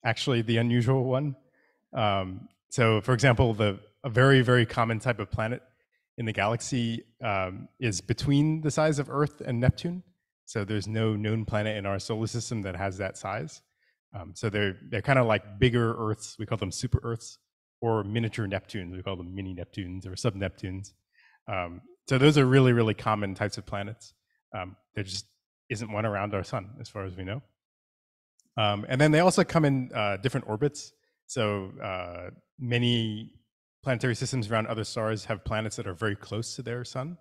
actually the unusual one. Um, so, for example, the a very very common type of planet in the galaxy um, is between the size of Earth and Neptune. So there's no known planet in our solar system that has that size. Um, so they're they're kind of like bigger Earths. We call them super Earths or miniature Neptunes. We call them mini Neptunes or sub Neptunes. Um, so those are really really common types of planets. Um, there just isn't one around our sun, as far as we know. Um, and then they also come in uh, different orbits. So uh, many planetary systems around other stars have planets that are very close to their sun.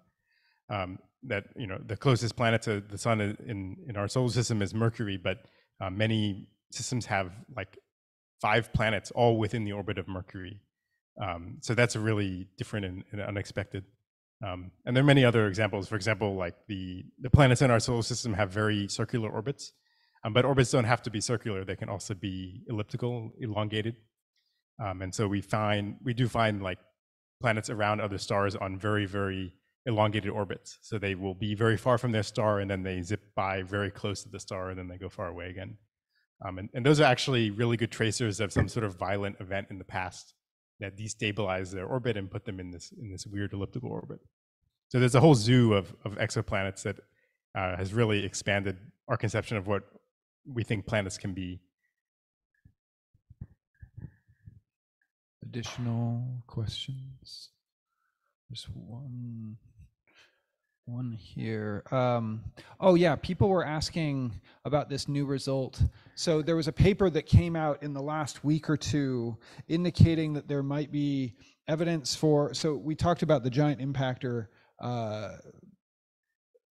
Um, that you know, the closest planet to the sun in in our solar system is Mercury, but uh, many systems have like five planets all within the orbit of Mercury. Um, so that's really different and, and unexpected. Um, and there are many other examples. For example, like the the planets in our solar system have very circular orbits, um, but orbits don't have to be circular. They can also be elliptical, elongated. Um, and so we find we do find like planets around other stars on very very elongated orbits. So they will be very far from their star, and then they zip by very close to the star, and then they go far away again. Um, and, and those are actually really good tracers of some sort of violent event in the past that destabilized their orbit and put them in this in this weird elliptical orbit. So there's a whole zoo of, of exoplanets that uh, has really expanded our conception of what we think planets can be. Additional questions? There's one one here. Um, oh yeah, people were asking about this new result. So there was a paper that came out in the last week or two indicating that there might be evidence for. So we talked about the giant impactor. Uh,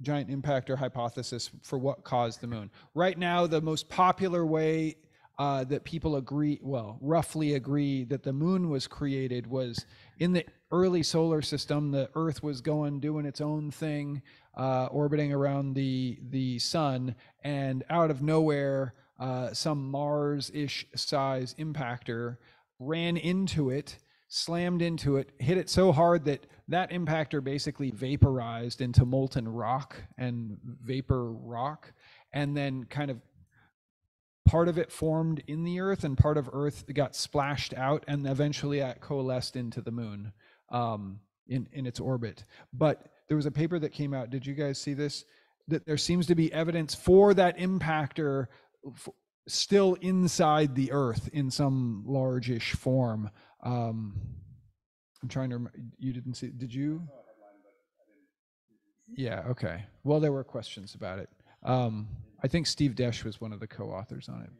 giant impactor hypothesis for what caused the moon. Right now, the most popular way uh, that people agree, well, roughly agree that the moon was created was in the early solar system. The Earth was going doing its own thing, uh, orbiting around the the sun, and out of nowhere, uh, some Mars-ish size impactor ran into it, slammed into it, hit it so hard that that impactor basically vaporized into molten rock and vapor rock, and then kind of part of it formed in the earth and part of earth got splashed out and eventually it coalesced into the moon um, in, in its orbit. But there was a paper that came out did you guys see this? That there seems to be evidence for that impactor f- still inside the earth in some largish form. Um, i'm trying to remember you didn't see did you? Yeah okay. Well there were questions about it. Um, I think Steve Desch was one of the co-authors on it.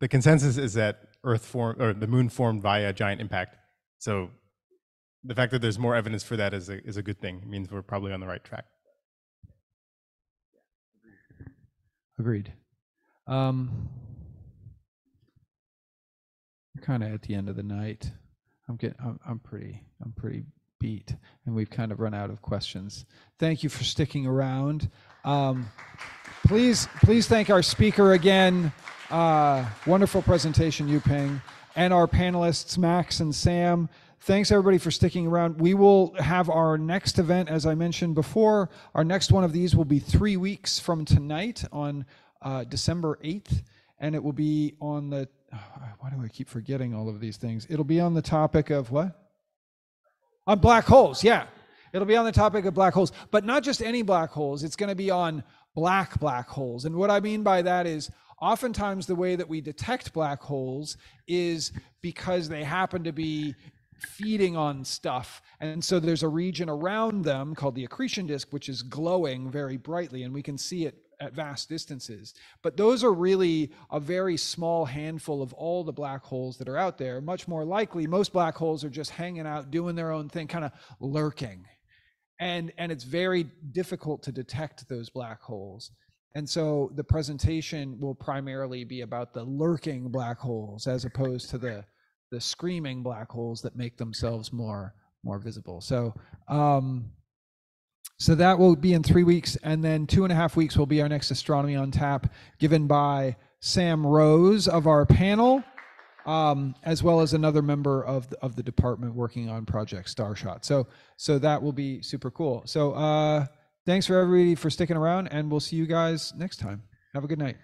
The consensus is that Earth formed or the Moon formed via giant impact. So the fact that there's more evidence for that is a is a good thing. It means we're probably on the right track. Agreed. Um, kind of at the end of the night. I'm getting. I'm, I'm pretty. I'm pretty beat, and we've kind of run out of questions. Thank you for sticking around. Um, please, please thank our speaker again. Uh, wonderful presentation, Yuping, and our panelists, Max and Sam. Thanks everybody for sticking around. We will have our next event, as I mentioned before. Our next one of these will be three weeks from tonight on uh, December 8th, and it will be on the. Why do I keep forgetting all of these things? It'll be on the topic of what? On black holes, yeah. It'll be on the topic of black holes, but not just any black holes. It's going to be on black black holes. And what I mean by that is oftentimes the way that we detect black holes is because they happen to be feeding on stuff. And so there's a region around them called the accretion disk, which is glowing very brightly, and we can see it at vast distances. But those are really a very small handful of all the black holes that are out there. Much more likely, most black holes are just hanging out, doing their own thing, kind of lurking. And, and it's very difficult to detect those black holes. And so the presentation will primarily be about the lurking black holes as opposed to the, the screaming black holes that make themselves more, more visible. So, um, so that will be in three weeks, and then two and a half weeks will be our next astronomy on tap, given by Sam Rose of our panel, um, as well as another member of the, of the department working on Project Starshot. So so that will be super cool. So uh, thanks for everybody for sticking around, and we'll see you guys next time. Have a good night.